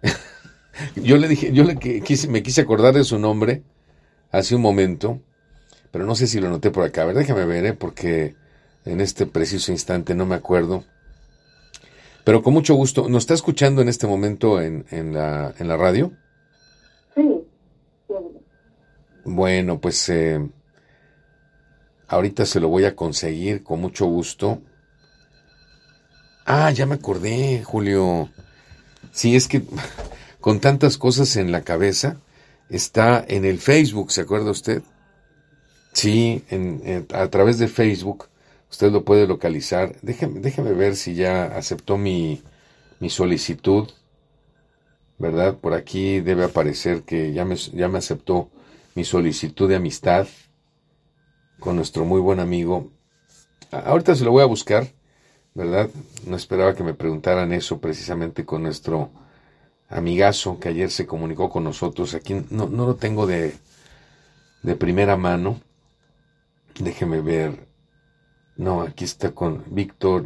*laughs* yo le dije, yo le qui- quise, me quise acordar de su nombre hace un momento, pero no sé si lo anoté por acá. A ver, déjame ver, ¿eh? porque en este preciso instante no me acuerdo. Pero con mucho gusto. ¿Nos está escuchando en este momento en, en la, en la radio? Sí, Bueno, pues eh, ahorita se lo voy a conseguir con mucho gusto. Ah, ya me acordé, Julio. Sí, es que *laughs* con tantas cosas en la cabeza, está en el Facebook, ¿se acuerda usted? Sí, en, en- a través de Facebook usted lo puede localizar. Déjeme, déjeme ver si ya aceptó mi, mi solicitud, ¿verdad? Por aquí debe aparecer que ya me, ya me aceptó mi solicitud de amistad con nuestro muy buen amigo. Ahorita se lo voy a buscar, ¿verdad? No esperaba que me preguntaran eso precisamente con nuestro amigazo que ayer se comunicó con nosotros. Aquí no, no lo tengo de, de primera mano. Déjeme ver. No, aquí está con Víctor.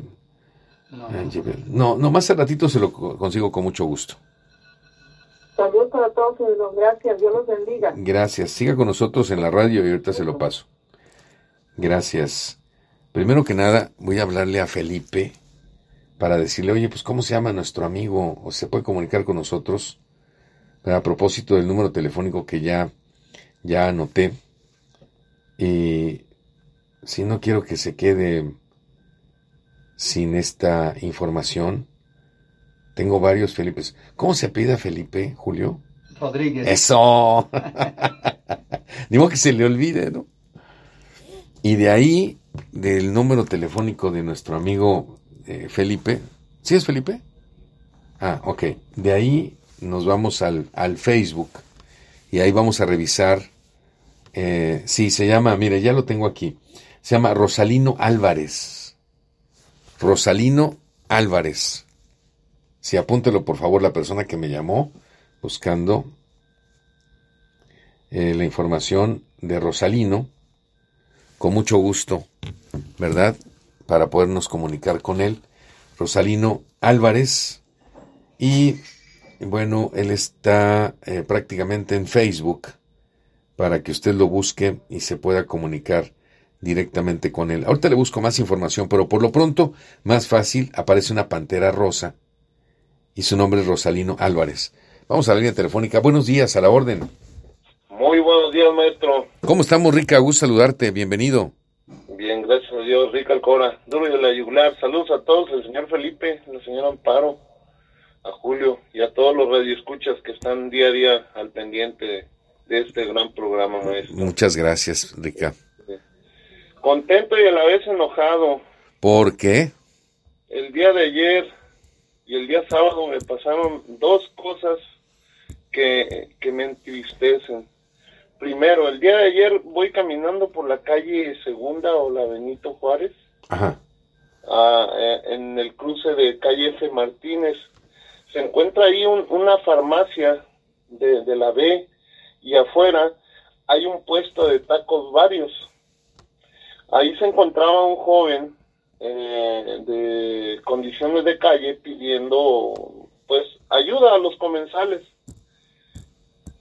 Ángel. No, no, más al ratito se lo co- consigo con mucho gusto. Saludos para todos. Gracias, Dios los bendiga. Gracias. Siga con nosotros en la radio y ahorita se lo paso. Gracias. Primero que nada, voy a hablarle a Felipe para decirle, oye, pues ¿cómo se llama nuestro amigo? ¿O se puede comunicar con nosotros? Pero a propósito del número telefónico que ya Ya anoté. Y si no quiero que se quede sin esta información, tengo varios Felipes. ¿Cómo se pida Felipe, Julio? Rodríguez. Eso. *laughs* Digo que se le olvide, ¿no? Y de ahí, del número telefónico de nuestro amigo eh, Felipe. ¿Sí es Felipe? Ah, ok. De ahí nos vamos al, al Facebook y ahí vamos a revisar. Eh, sí, se llama, mire, ya lo tengo aquí. Se llama Rosalino Álvarez. Rosalino Álvarez. Si apúntelo por favor la persona que me llamó buscando eh, la información de Rosalino, con mucho gusto, ¿verdad? Para podernos comunicar con él. Rosalino Álvarez. Y bueno, él está eh, prácticamente en Facebook para que usted lo busque y se pueda comunicar directamente con él. Ahorita le busco más información, pero por lo pronto, más fácil, aparece una pantera rosa y su nombre es Rosalino Álvarez. Vamos a la línea telefónica. Buenos días, a la orden. Muy buenos días, maestro. ¿Cómo estamos, Rica? Gusto saludarte. Bienvenido. Bien, gracias a Dios, Rica Alcora. Duro de la yugular. Saludos a todos, el señor Felipe, el señor Amparo, a Julio y a todos los radioescuchas que están día a día al pendiente de este gran programa, maestro. Muchas gracias, Rica. Contento y a la vez enojado. ¿Por qué? El día de ayer y el día sábado me pasaron dos cosas que, que me entristecen. Primero, el día de ayer voy caminando por la calle Segunda o la Benito Juárez, Ajá. eh, en el cruce de calle F. Martínez. Se encuentra ahí un- una farmacia de, de la B y afuera hay un puesto de tacos varios. Ahí se encontraba un joven eh, de condiciones de calle pidiendo pues ayuda a los comensales.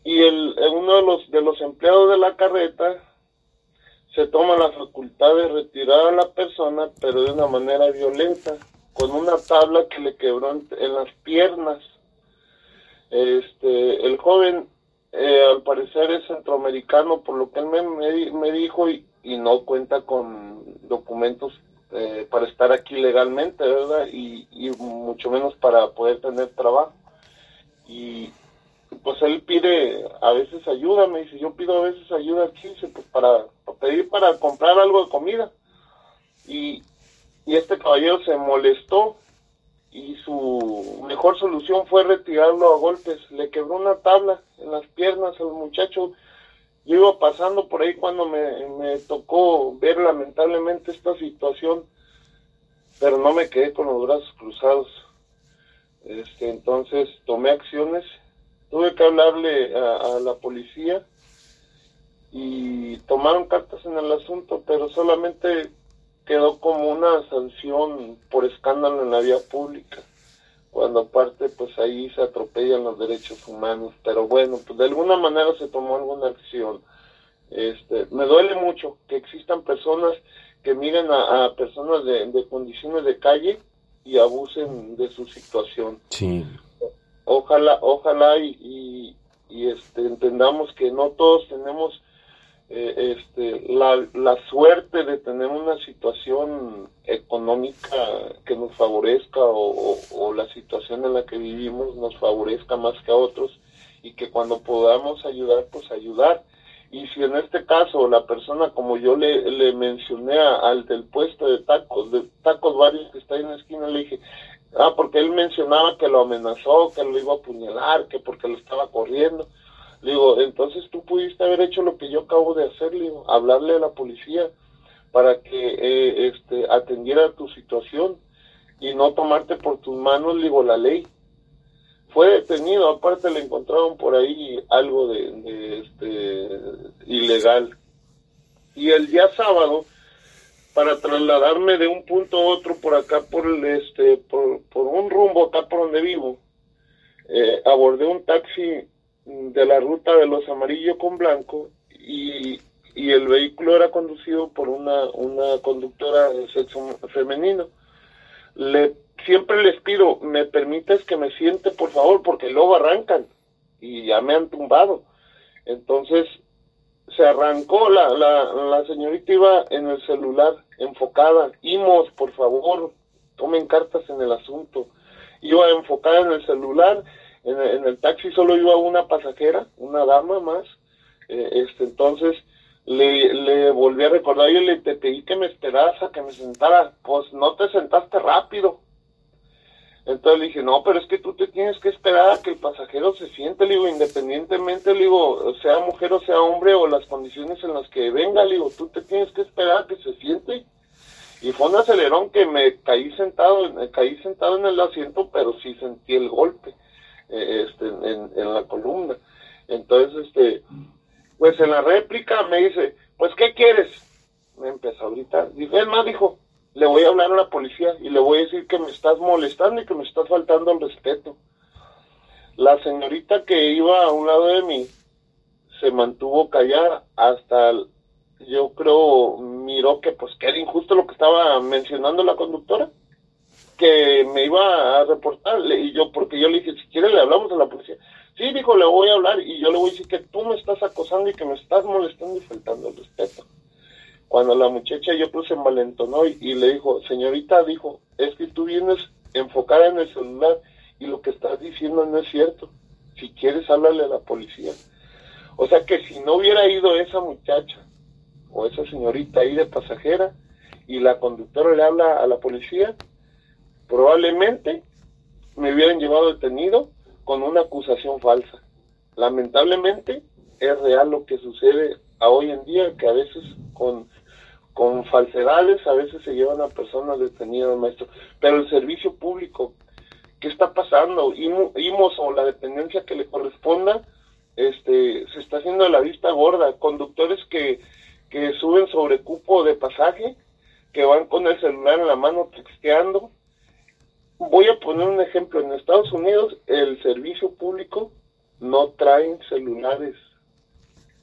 Y el, eh, uno de los de los empleados de la carreta se toma la facultad de retirar a la persona pero de una manera violenta con una tabla que le quebró en, en las piernas. Este el joven eh, al parecer es centroamericano por lo que él me, me, me dijo y, y no cuenta con documentos eh, para estar aquí legalmente verdad y, y mucho menos para poder tener trabajo y pues él pide a veces ayuda, me dice, yo pido a veces ayuda aquí, dice, pues para, para pedir para comprar algo de comida. Y, y este caballero se molestó y su mejor solución fue retirarlo a golpes. Le quebró una tabla en las piernas al muchacho. Yo iba pasando por ahí cuando me, me tocó ver lamentablemente esta situación, pero no me quedé con los brazos cruzados. Este, entonces tomé acciones tuve que hablarle a, a la policía y tomaron cartas en el asunto, pero solamente quedó como una sanción por escándalo en la vía pública, cuando aparte pues ahí se atropellan los derechos humanos, pero bueno, pues de alguna manera se tomó alguna acción. Este, me duele mucho que existan personas que miren a, a personas de, de condiciones de calle y abusen de su situación Sí. ojalá ojalá y, y, y, este entendamos que no todos tenemos eh, este la, la suerte de tener una situación económica que nos favorezca o, la situación en la que vivimos nos favorezca más que a otros y que cuando podamos ayudar pues ayudar y si en este caso la persona como yo le, le mencioné al del puesto de tacos de tacos varios que está en la esquina le dije Ah, porque él mencionaba que lo amenazó, que lo iba a apuñalar, que porque lo estaba corriendo. Le digo, entonces tú pudiste haber hecho lo que yo acabo de hacer, le digo, hablarle a la policía para que eh, este, atendiera tu situación y no tomarte por tus manos, digo, la ley. Fue detenido, aparte le encontraron por ahí algo de, de, este, ilegal. Y el día sábado, para trasladarme de un punto a otro por acá por el este por, por un rumbo acá por donde vivo eh, abordé un taxi de la ruta de los amarillo con blanco y, y el vehículo era conducido por una una conductora de sexo femenino le siempre les pido me permites que me siente por favor porque luego arrancan y ya me han tumbado entonces se arrancó, la, la, la señorita iba en el celular, enfocada. Imos, por favor, tomen cartas en el asunto. Iba enfocada en el celular, en, en el taxi solo iba una pasajera, una dama más. Eh, este, entonces le, le volví a recordar, yo le te pedí que me esperaras a que me sentara. Pues no te sentaste rápido. Entonces le dije, no, pero es que tú te tienes que esperar a que el pasajero se siente, le digo, independientemente, le digo, sea mujer o sea hombre o las condiciones en las que venga, le digo, tú te tienes que esperar a que se siente. Y fue un acelerón que me caí sentado, me caí sentado en el asiento, pero sí sentí el golpe este, en, la columna. Entonces, este, pues en la réplica me dice, pues, ¿qué quieres? Me empezó a gritar. Dije, es más, dijo, le voy a hablar a la policía y le voy a decir que me estás molestando y que me estás faltando el respeto. La señorita que iba a un lado de mí se mantuvo callada hasta, yo creo, miró que pues que era injusto lo que estaba mencionando la conductora, que me iba a reportarle y yo, porque yo le dije, si quiere le hablamos a la policía. Sí, dijo, le voy a hablar y yo le voy a decir que tú me estás acosando y que me estás molestando y faltando el respeto cuando la muchacha yo creo se malentonó y, y, le dijo, señorita, dijo, es que tú vienes enfocada en el celular y lo que estás diciendo no es cierto. Si quieres, háblale a la policía. O sea que si no hubiera ido esa muchacha o esa señorita ahí de pasajera y la conductora le habla a la policía, probablemente me hubieran llevado detenido con una acusación falsa. Lamentablemente es real lo que sucede a hoy en día, que a veces con con falsedades a veces se llevan a personas detenidas, maestro. Pero el servicio público, ¿qué está pasando? IMOS o la dependencia que le corresponda, este, se está haciendo la vista gorda. Conductores que, que suben sobre cupo de pasaje, que van con el celular en la mano texteando. Voy a poner un ejemplo. En Estados Unidos el servicio público no traen celulares.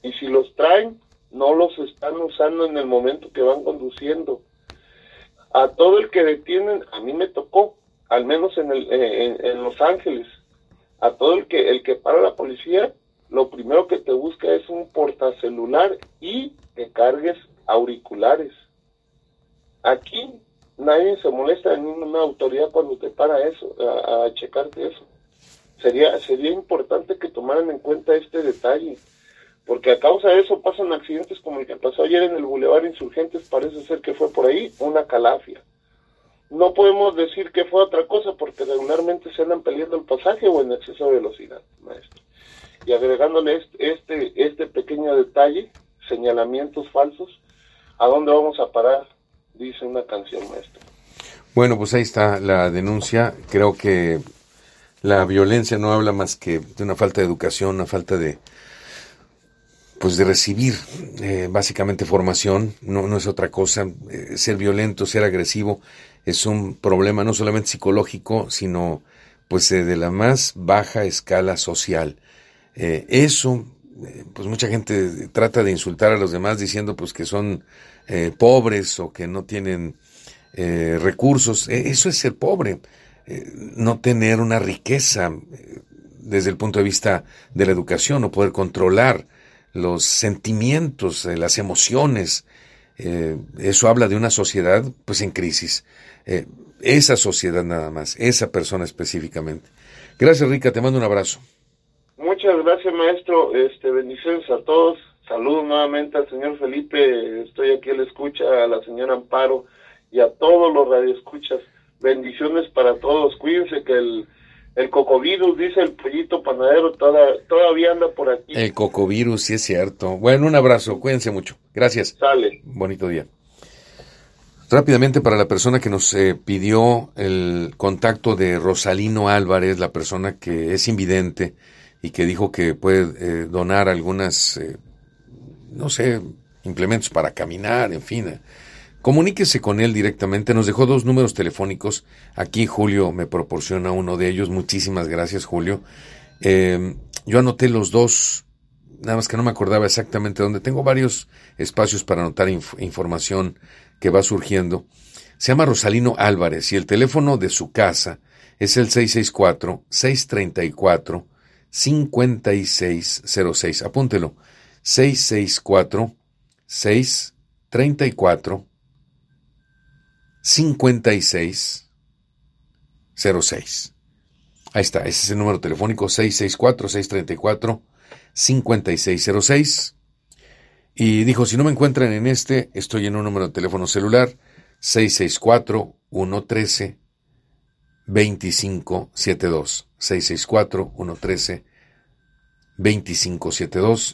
Y si los traen, no los están usando en el momento que van conduciendo. A todo el que detienen, a mí me tocó, al menos en, el, eh, en, Los Ángeles, a todo el que, el que para la policía, lo primero que te busca es un portacelular y que cargues auriculares. Aquí nadie se molesta en ninguna autoridad cuando te para eso, a, a checarte eso. Sería, sería importante que tomaran en cuenta este detalle porque a causa de eso pasan accidentes como el que pasó ayer en el Boulevard Insurgentes, parece ser que fue por ahí una calafia. No podemos decir que fue otra cosa porque regularmente se andan peleando el pasaje o en exceso de velocidad, maestro. Y agregándole este, este pequeño detalle, señalamientos falsos, ¿a dónde vamos a parar? Dice una canción, maestro. Bueno, pues ahí está la denuncia. Creo que la violencia no habla más que de una falta de educación, una falta de, pues de recibir eh, básicamente formación, no, no es otra cosa. Eh, ser violento, ser agresivo es un problema no solamente psicológico, sino pues eh, de la más baja escala social. eso, pues mucha gente trata de insultar a los demás diciendo pues que son pobres o que no tienen recursos. E, eso es ser pobre, no tener una riqueza desde el punto de vista de la educación, o poder controlar los sentimientos, eh, las emociones. Eh, eso habla de una sociedad pues en crisis. Eh, esa sociedad nada más, esa persona específicamente. Gracias Rica, te mando un abrazo. Muchas gracias maestro, este, bendiciones a todos. Saludos nuevamente al señor Felipe, estoy aquí la escucha, a la señora Amparo y a todos los radioescuchas. Bendiciones para todos. Cuídense que el el cocovirus, dice el pollito panadero, todavía anda por aquí. El cocovirus, sí es cierto. Bueno, un abrazo, cuídense mucho. Gracias. Sale. Bonito día. Rápidamente para la persona que nos eh, pidió el contacto de Rosalino Álvarez, la persona que es invidente y que dijo que puede eh, donar algunas, eh, no sé, implementos para caminar, en fin, Comuníquese con él directamente. Nos dejó dos números telefónicos. Aquí Julio me proporciona uno de ellos. Muchísimas gracias, Julio. Em, yo anoté los dos, nada más que no me acordaba exactamente dónde. Tengo varios espacios para anotar información que va surgiendo. Se llama Rosalino Álvarez y el teléfono de su casa es el 664-634-5606. Apúntelo. 664 634 56 06. Ahí está, ese es el número telefónico 664-634-5606. Y dijo, si no me encuentran en este, estoy en un número de teléfono celular 664-113-2572. 664-113-2572.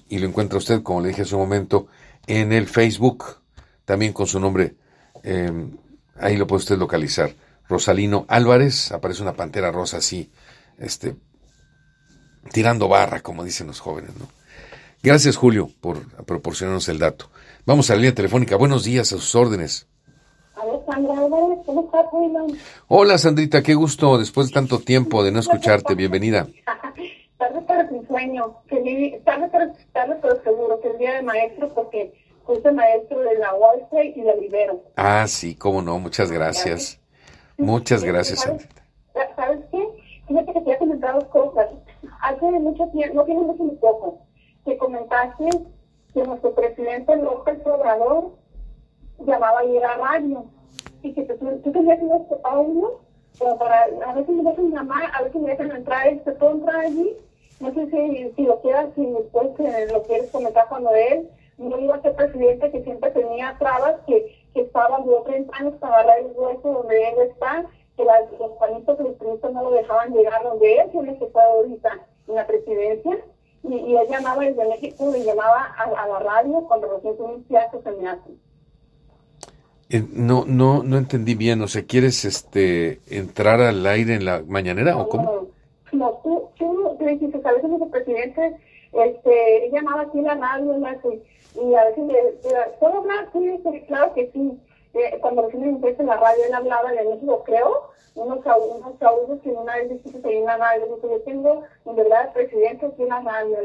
Y lo encuentra usted, como le dije hace un momento, en el Facebook, también con su nombre. Eh, ahí lo puede usted localizar. Rosalino Álvarez, aparece una pantera rosa así, este, tirando barra, como dicen los jóvenes, ¿no? Gracias, Julio, por proporcionarnos el dato. Vamos a la línea telefónica. Buenos días, a sus órdenes. ¿cómo estás, Hola, Sandrita, qué gusto, después de tanto tiempo de no escucharte, bienvenida. *laughs* tarde para tu sueño, que tarde, pero, tarde pero seguro, que el día de maestro, porque fuiste maestro de la Wall Street y de Libero. Ah, sí, cómo no, muchas gracias. Muchas gracias, Sandrita. ¿Sabes qué? Fíjate que te he comentado dos cosas. Hace mucho tiempo, no tiene mucho ni poco, que comentaste que nuestro presidente López Obrador llamaba a ir a radio y que tú, tú tenías unos audios como para, a veces me dejan llamar, a veces me dejan entrar, ¿te puedo entrar allí? No sé si, si lo quieras, si después eh, lo quieres comentar cuando él no iba a ser presidente, que siempre tenía trabas, que que estaba de 30 años para agarrar el hueso donde él está, que los panitos los periodistas no lo dejaban llegar donde él tiene que estar ahorita en la presidencia. Y, y él llamaba desde México, le llamaba a, la radio cuando recién un teatro se me hace. Eh, no, no, no entendí bien. O sea, ¿quieres este entrar al aire en la mañanera o cómo? No, tú, tú, tú dijiste, a veces el presidente este, él llamaba aquí en la radio, y a veces le decía, ¿puedo hablar? Sí, claro que sí. Eh, cuando recién empecé en la radio, él hablaba de México, creo, unos, unos audios que una vez dijiste que en la radio, yo tengo, en verdad, presidente aquí en la radio.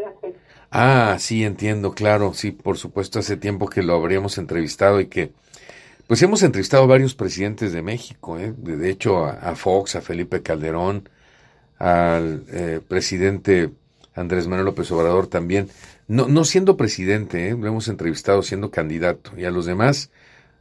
ah, sí, entiendo, claro, sí, por supuesto, hace tiempo que lo habríamos entrevistado y que, pues hemos entrevistado a varios presidentes de México, ¿eh? de hecho a, Fox, a Felipe Calderón, al eh, presidente Andrés Manuel López Obrador también, no, no siendo presidente, ¿eh? lo hemos entrevistado siendo candidato, y a los demás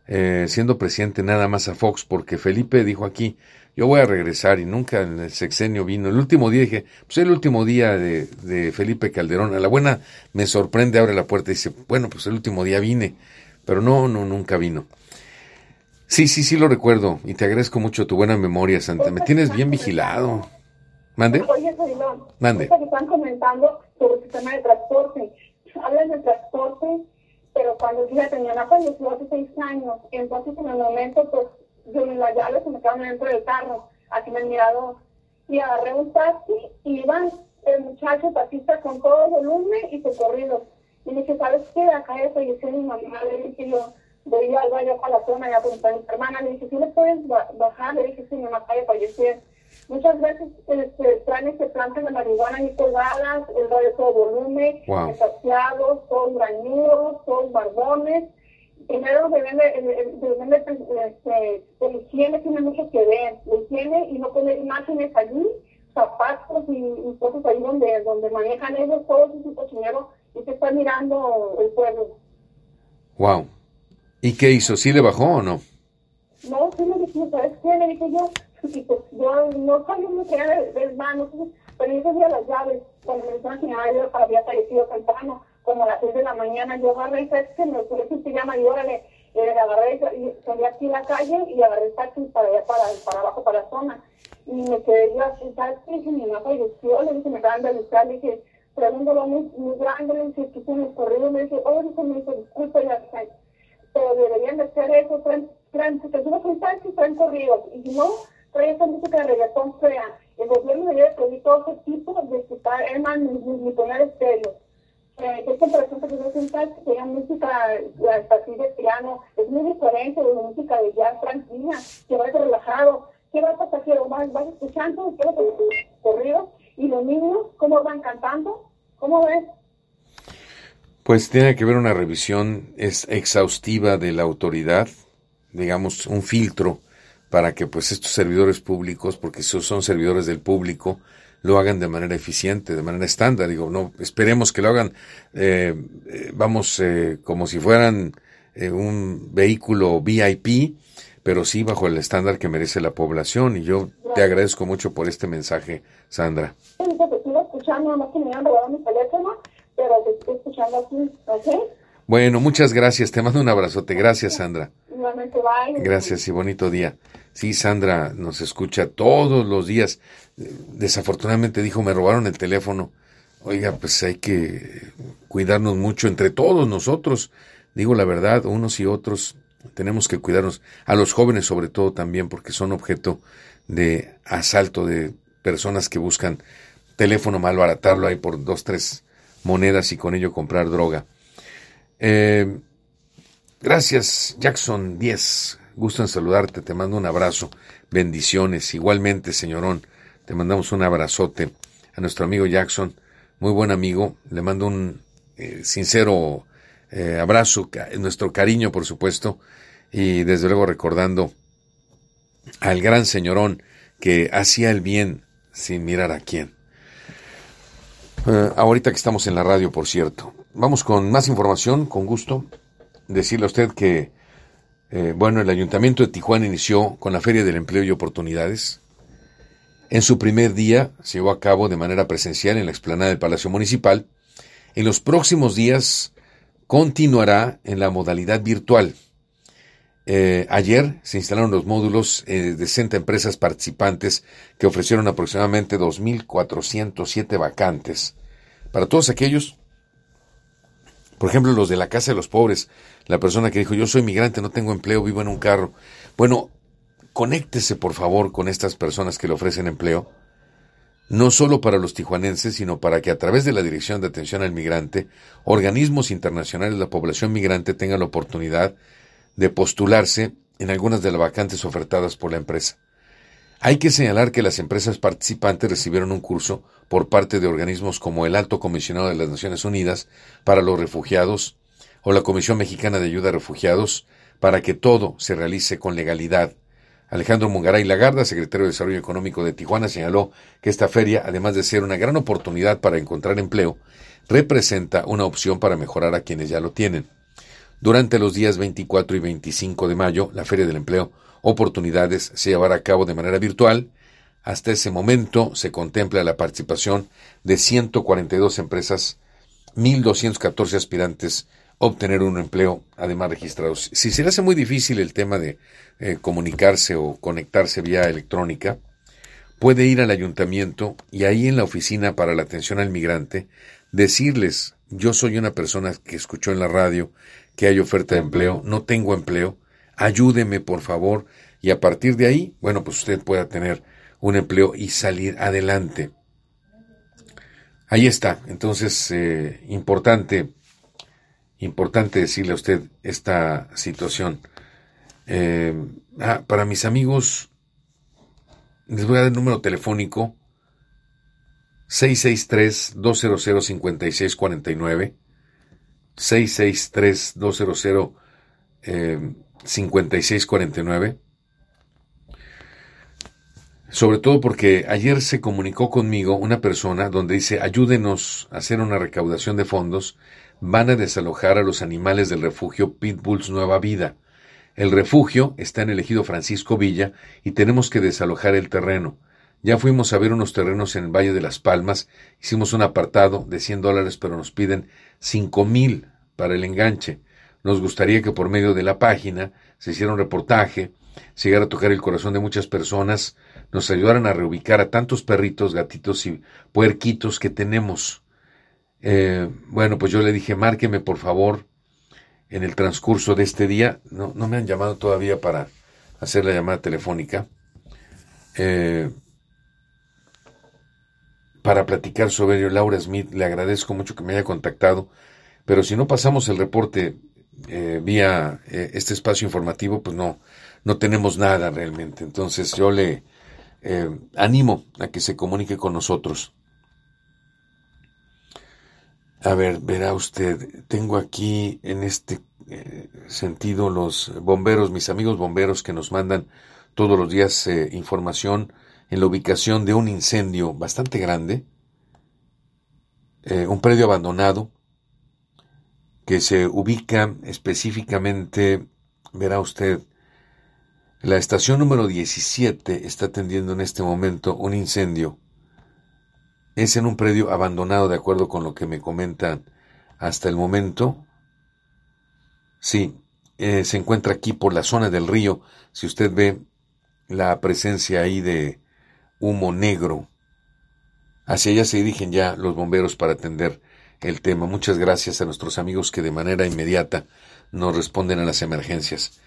eh, siendo presidente nada más a Fox, porque Felipe dijo aquí, yo voy a regresar y nunca en el sexenio vino. El último día dije, pues el último día de, de Felipe Calderón, a la buena me sorprende, abre la puerta y dice, bueno, pues el último día vine, pero no, no, nunca vino. Sí, sí, sí lo recuerdo y te agradezco mucho tu buena memoria, Santa. Me tienes bien vigilado. ¿Mande? Oye, Mande. Que están comentando sobre el sistema de transporte. Hablan de transporte, pero cuando yo ya tenía una falleció hace seis años, entonces en el momento, pues, yo me la llave se me quedaron dentro del carro, aquí me el mirador, y agarré un taxi y iban el muchacho taxista con todo volumen y corrido. Y dije, ¿sabes qué? Acá ya falleció mi mamá, le dije yo, voy al baño para la zona, ya con mi hermana, le dije, ¿sí le puedes bajar? Le dije, sí, mi mamá ya falleció. Muchas veces este, traen este planta de marihuana y colgadas, el radio todo volumen, wow. saciados, todos grañudos, todos barbones. Primero deben de, deben de, este, la higiene tiene mucho que ver, la higiene y no poner imágenes allí, zapatos y, cosas ahí donde, donde manejan ellos todos su cochinero y se está mirando el pueblo. Wow. ¿Y qué hizo? ¿Sí le bajó o no? No, sí me dije, ¿sabes qué? Le dije yo, pues yo no sabía lo que era del mano, pero yo tenía las llaves, cuando me dijeron que mi madre había fallecido temprano, como a las 6 de la mañana, yo agarré el taxi, me puse el pijama y órale, eh, agarré salí aquí a la calle y agarré el taxi para allá, para, abajo, para la zona. Y me quedé yo así, ¿sabes qué? Dije, mi mamá falleció, le dije, me acaban de avisar, le dije, pero un dolor muy, muy grande, le dije, que se corrido, me dice, oh, dice, me dice, disculpa, ya, pero deberían de hacer eso, traen, traen, si te subes un taxi, traen y si no, trae esa música de reggaetón. El gobierno debería prohibir todo ese tipo de escuchar, es más, ni, poner estéreo. Eh, que comparación que yo que sea música así de piano, es muy diferente de música de jazz tranquila, que va relajado. ¿Qué va a pasar? Que vas, vas escuchando, ¿qué corrido? ¿Y los niños cómo van cantando? ¿Cómo ves? Pues tiene que haber una revisión exhaustiva de la autoridad, digamos, un filtro para que pues estos servidores públicos, porque son servidores del público, lo hagan de manera eficiente, de manera estándar. Digo, no, esperemos que lo hagan, eh, eh, vamos, eh, como si fueran un vehículo VIP, pero sí bajo el estándar que merece la población. Y yo te agradezco mucho por este mensaje, Sandra. escuchando, me escuchando aquí. Bueno, muchas gracias. Te mando un abrazote. Gracias, Sandra. Gracias y bonito día. Sí, Sandra nos escucha todos los días. Desafortunadamente dijo, me robaron el teléfono. Oiga, pues hay que cuidarnos mucho entre todos nosotros. Digo la verdad, unos y otros tenemos que cuidarnos. A los jóvenes sobre todo también, porque son objeto de asalto de personas que buscan teléfono malbaratarlo ahí por dos, tres monedas y con ello comprar droga. Eh, gracias, Jackson 10. Gusto en saludarte, te mando un abrazo. Bendiciones. Igualmente, señorón, te mandamos un abrazote a nuestro amigo Jackson, muy buen amigo. Le mando un eh, sincero eh, abrazo, nuestro cariño, por supuesto, y desde luego recordando al gran señorón que hacía el bien sin mirar a quién. ahorita que estamos en la radio, por cierto, Vamos con más información, con gusto. Decirle a usted que, eh, bueno, el Ayuntamiento de Tijuana inició con la Feria del Empleo y Oportunidades. En su primer día se llevó a cabo de manera presencial en la explanada del Palacio Municipal. En los próximos días continuará en la modalidad virtual. Eh, ayer se instalaron los módulos eh, de 60 empresas participantes que ofrecieron aproximadamente 2.407 vacantes. Para todos aquellos por ejemplo, los de la Casa de los Pobres, la persona que dijo, yo soy migrante, no tengo empleo, vivo en un carro. Bueno, conéctese por favor con estas personas que le ofrecen empleo, no solo para los tijuanenses, sino para que a través de la Dirección de Atención al Migrante, organismos internacionales de la población migrante tengan la oportunidad de postularse en algunas de las vacantes ofertadas por la empresa. Hay que señalar que las empresas participantes recibieron un curso por parte de organismos como el Alto Comisionado de las Naciones Unidas para los Refugiados o la Comisión Mexicana de Ayuda a Refugiados para que todo se realice con legalidad. Alejandro Mungaray Lagarda, secretario de Desarrollo Económico de Tijuana, señaló que esta feria, además de ser una gran oportunidad para encontrar empleo, representa una opción para mejorar a quienes ya lo tienen. Durante los días 24 y 25 de mayo, la Feria del Empleo oportunidades se llevará a cabo de manera virtual. Hasta ese momento se contempla la participación de 142 empresas, 1.214 aspirantes obtener un empleo, además registrados. Si se le hace muy difícil el tema de eh, comunicarse o conectarse vía electrónica, puede ir al ayuntamiento y ahí en la oficina para la atención al migrante decirles, yo soy una persona que escuchó en la radio que hay oferta de empleo, no tengo empleo, ayúdeme por favor, y a partir de ahí, bueno, pues usted pueda tener un empleo y salir adelante. Ahí está, entonces, eh, importante, importante decirle a usted esta situación. Eh, ah, para mis amigos, les voy a dar el número telefónico 663-200-5649, 663-200 eh, 5649. Sobre todo porque ayer se comunicó conmigo una persona donde dice, ayúdenos a hacer una recaudación de fondos, van a desalojar a los animales del refugio Pitbulls Nueva Vida. El refugio está en el ejido Francisco Villa y tenemos que desalojar el terreno. Ya fuimos a ver unos terrenos en el Valle de las Palmas, hicimos un apartado de 100 dólares, pero nos piden cinco mil para el enganche. Nos gustaría que por medio de la página se hiciera un reportaje, se llegara a tocar el corazón de muchas personas, nos ayudaran a reubicar a tantos perritos, gatitos y puerquitos que tenemos. Eh, bueno, pues yo le dije, márqueme por favor en el transcurso de este día. No, no me han llamado todavía para hacer la llamada telefónica. Eh, para platicar sobre ello, Laura Smith, le agradezco mucho que me haya contactado, pero si no pasamos el reporte eh, vía eh, este espacio informativo, pues no, no tenemos nada realmente. Entonces yo le eh, animo a que se comunique con nosotros. A ver, verá usted, tengo aquí en este sentido los bomberos, mis amigos bomberos que nos mandan todos los días información en la ubicación de un incendio bastante grande, un predio abandonado que se ubica específicamente, verá usted, la estación número 17 está atendiendo en este momento un incendio. Es en un predio abandonado, de acuerdo con lo que me comentan hasta el momento. Sí, eh, se encuentra aquí por la zona del río. Si usted ve la presencia ahí de humo negro, hacia allá se dirigen ya los bomberos para atender el tema. Muchas gracias a nuestros amigos que de manera inmediata nos responden a las emergencias.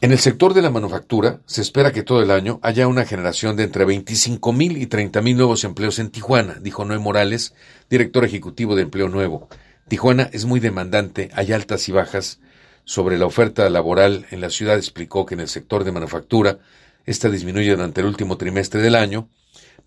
En el sector de la manufactura se espera que todo el año haya una generación de entre 25 mil y 30 mil nuevos empleos en Tijuana, dijo Noé Morales, director ejecutivo de Empleo Nuevo. Tijuana es muy demandante, hay altas y bajas. Sobre la oferta laboral en la ciudad explicó que en el sector de manufactura esta disminuye durante el último trimestre del año,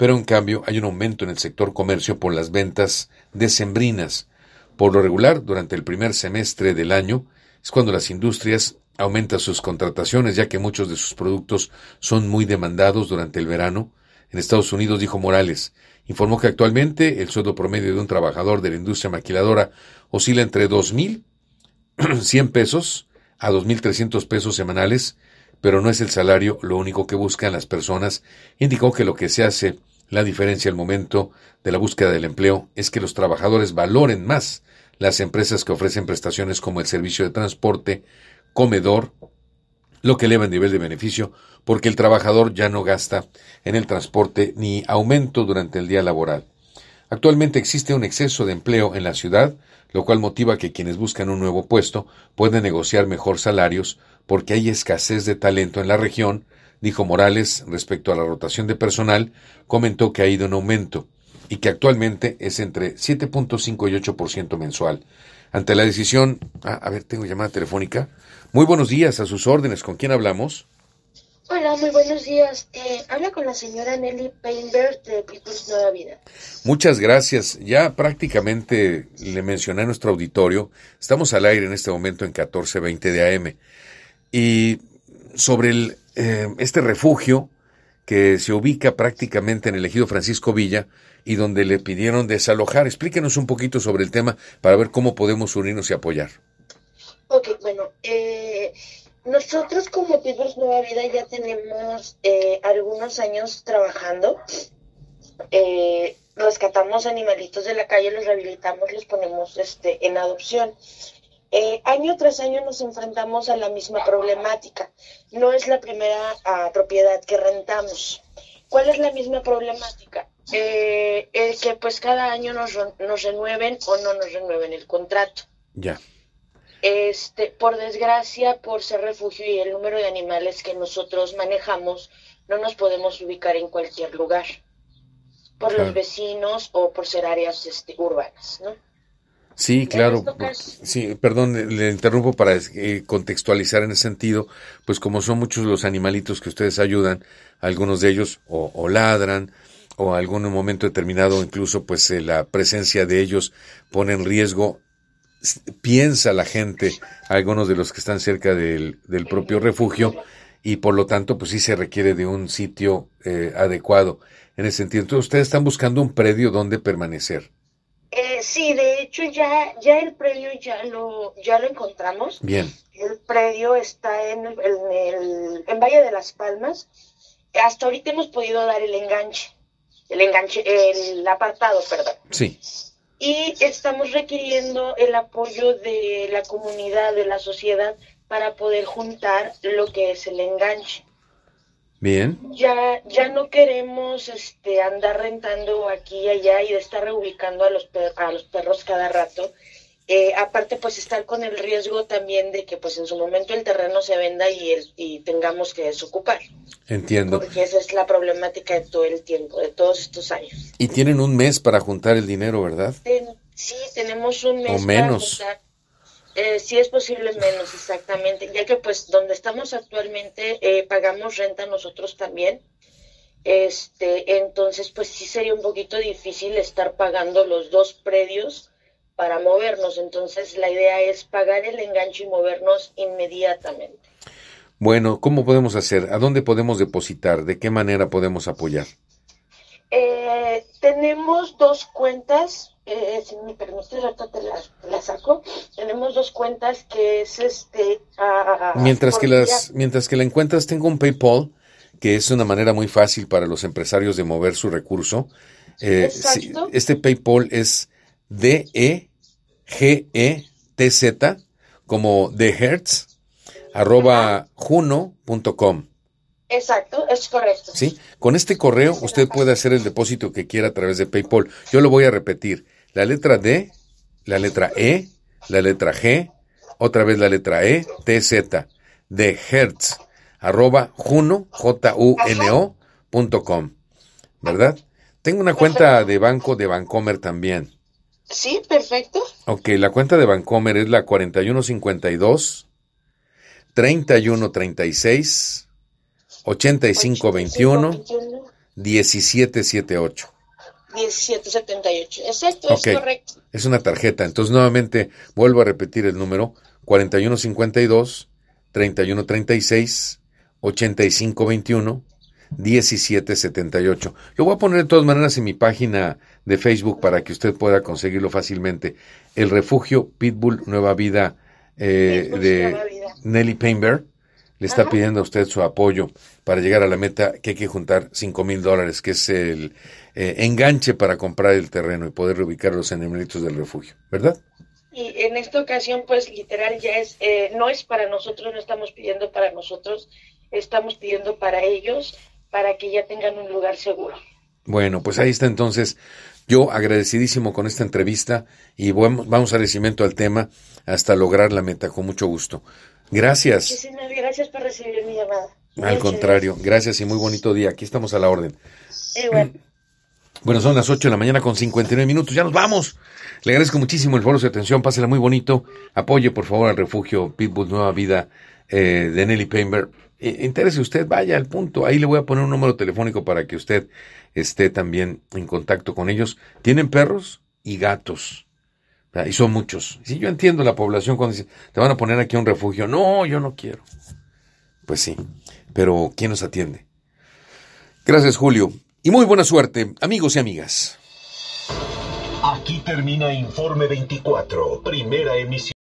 pero en cambio hay un aumento en el sector comercio por las ventas decembrinas. Por lo regular, durante el primer semestre del año es cuando las industrias aumenta sus contrataciones, ya que muchos de sus productos son muy demandados durante el verano. En Estados Unidos, dijo Morales, informó que actualmente el sueldo promedio de un trabajador de la industria maquiladora oscila entre 2.100 *clears throat* pesos a 2.300 pesos semanales, pero no es el salario lo único que buscan las personas. Indicó que lo que se hace la diferencia al momento de la búsqueda del empleo es que los trabajadores valoren más las empresas que ofrecen prestaciones como el servicio de transporte, comedor, lo que eleva el nivel de beneficio porque el trabajador ya no gasta en el transporte ni aumento durante el día laboral. Actualmente existe un exceso de empleo en la ciudad, lo cual motiva que quienes buscan un nuevo puesto pueden negociar mejor salarios porque hay escasez de talento en la región, dijo Morales respecto a la rotación de personal, comentó que ha ido en aumento y que actualmente es entre 7.5 y 8% mensual. Ante la decisión, ah, a ver, tengo llamada telefónica. Muy buenos días, a sus órdenes. ¿Con quién hablamos? Hola, muy buenos días. Eh, habla con la señora Nelly Painberg de People's Nueva Vida. Muchas gracias. Ya prácticamente le mencioné a nuestro auditorio. Estamos al aire en este momento en 1420 de AM. Y sobre el, eh, este refugio que se ubica prácticamente en el ejido Francisco Villa, y donde le pidieron desalojar. Explíquenos un poquito sobre el tema para ver cómo podemos unirnos y apoyar. Ok, bueno, eh, nosotros como Pitbulls Nueva Vida ya tenemos eh, algunos años trabajando. Eh, rescatamos animalitos de la calle, los rehabilitamos, los ponemos este, en adopción. Año tras año nos enfrentamos a la misma problemática. No es la primera ah, propiedad que rentamos. ¿Cuál es la misma problemática? eh, el que pues cada año nos, nos renueven o no nos renueven el contrato. Ya. Este, por desgracia, por ser refugio y el número de animales que nosotros manejamos, no nos podemos ubicar en cualquier lugar, por los vecinos o por ser áreas este, urbanas, ¿no? Sí, claro. Sí, perdón, le interrumpo para eh, contextualizar en ese sentido, pues como son muchos los animalitos que ustedes ayudan, algunos de ellos o ladran, o algún momento determinado incluso pues eh, la presencia de ellos pone en riesgo piensa la gente algunos de los que están cerca del, del propio refugio y por lo tanto pues sí se requiere de un sitio eh, adecuado en ese sentido entonces ustedes están buscando un predio donde permanecer eh, sí de hecho ya ya el predio ya lo ya lo encontramos bien el predio está en, en el en Valle de las Palmas hasta ahorita hemos podido dar el enganche el enganche, el apartado, perdón. Sí. Y estamos requiriendo el apoyo de la comunidad, de la sociedad, para poder juntar lo que es el enganche. Bien. Ya, ya no queremos este, andar rentando aquí y allá y estar reubicando a los, a los perros cada rato. Eh, aparte, pues estar con el riesgo también de que pues en su momento el terreno se venda y, y tengamos que desocupar. Entiendo. Porque esa es la problemática de todo el tiempo, de todos estos años. Y tienen un mes para juntar el dinero, ¿verdad? sí, tenemos un mes. O menos. Para juntar. Eh, sí es posible menos, exactamente, ya que pues donde estamos actualmente eh, pagamos renta nosotros también. Este, entonces pues sí sería un poquito difícil estar pagando los dos predios para movernos. Entonces la idea es pagar el enganche y movernos inmediatamente. Bueno, ¿cómo podemos hacer? ¿A dónde podemos depositar? ¿De qué manera podemos apoyar? Eh, tenemos dos cuentas, eh, si me permites, ahorita te las, te las saco. Tenemos dos cuentas que es este. ah, Mientras que las, mientras que la encuentras, tengo un PayPal, que es una manera muy fácil para los empresarios de mover su recurso. Eh, Exacto. este PayPal es E D-E-G-E-T-Z, como de Hertz, arroba juno.com. Exacto, es correcto. ¿Sí? Con este correo usted puede hacer el depósito que quiera a través de PayPal. Yo lo voy a repetir. La letra D, la letra E, la letra G, otra vez la letra E, T, Z, de Hertz, arroba juno, J-U-N-O, punto com. ¿Verdad? Tengo una cuenta de banco de Bancomer también. Sí, perfecto. Ok, la cuenta de Bancomer es la 4152 3136 8521 1778. 1778. Exacto, Ok. es correcto. Es una tarjeta. Entonces, nuevamente, vuelvo a repetir el número: 4152 3136 8521 1778. Lo voy a poner de todas maneras en mi página de Facebook para que usted pueda conseguirlo fácilmente. El refugio Pitbull Nueva Vida eh, Pitbull de Nueva Vida. Nelly Painter le está Ajá. pidiendo a usted su apoyo para llegar a la meta que hay que juntar 5 mil dólares, que es el eh, enganche para comprar el terreno y poder reubicar los animalitos del refugio, ¿verdad? Y en esta ocasión, pues literal ya es, eh, no es para nosotros, no estamos pidiendo para nosotros, estamos pidiendo para ellos, para que ya tengan un lugar seguro. Bueno, pues ahí está entonces. Yo agradecidísimo con esta entrevista y vamos vamos a cimiento al tema hasta lograr la meta, con mucho gusto. Gracias. Muchísimas gracias por recibir mi llamada. Al contrario, gracias y muy bonito día. Aquí estamos a la orden. Igual. *clears throat* Bueno, son las 8 de la mañana con 59 minutos. Ya nos vamos. Le agradezco muchísimo el foro de atención. Pásela muy bonito. Apoye, por favor, al refugio Pitbull Nueva Vida eh, de Nelly Painter. Eh, interese usted, vaya al punto. Ahí le voy a poner un número telefónico para que usted esté también en contacto con ellos. Tienen perros y gatos. Y son muchos. Sí, yo entiendo la población cuando dice, te van a poner aquí un refugio. No, yo no quiero. Pues sí, pero ¿quién nos atiende? Gracias, Julio. Y muy buena suerte, amigos y amigas. Aquí termina Informe 24, primera emisión.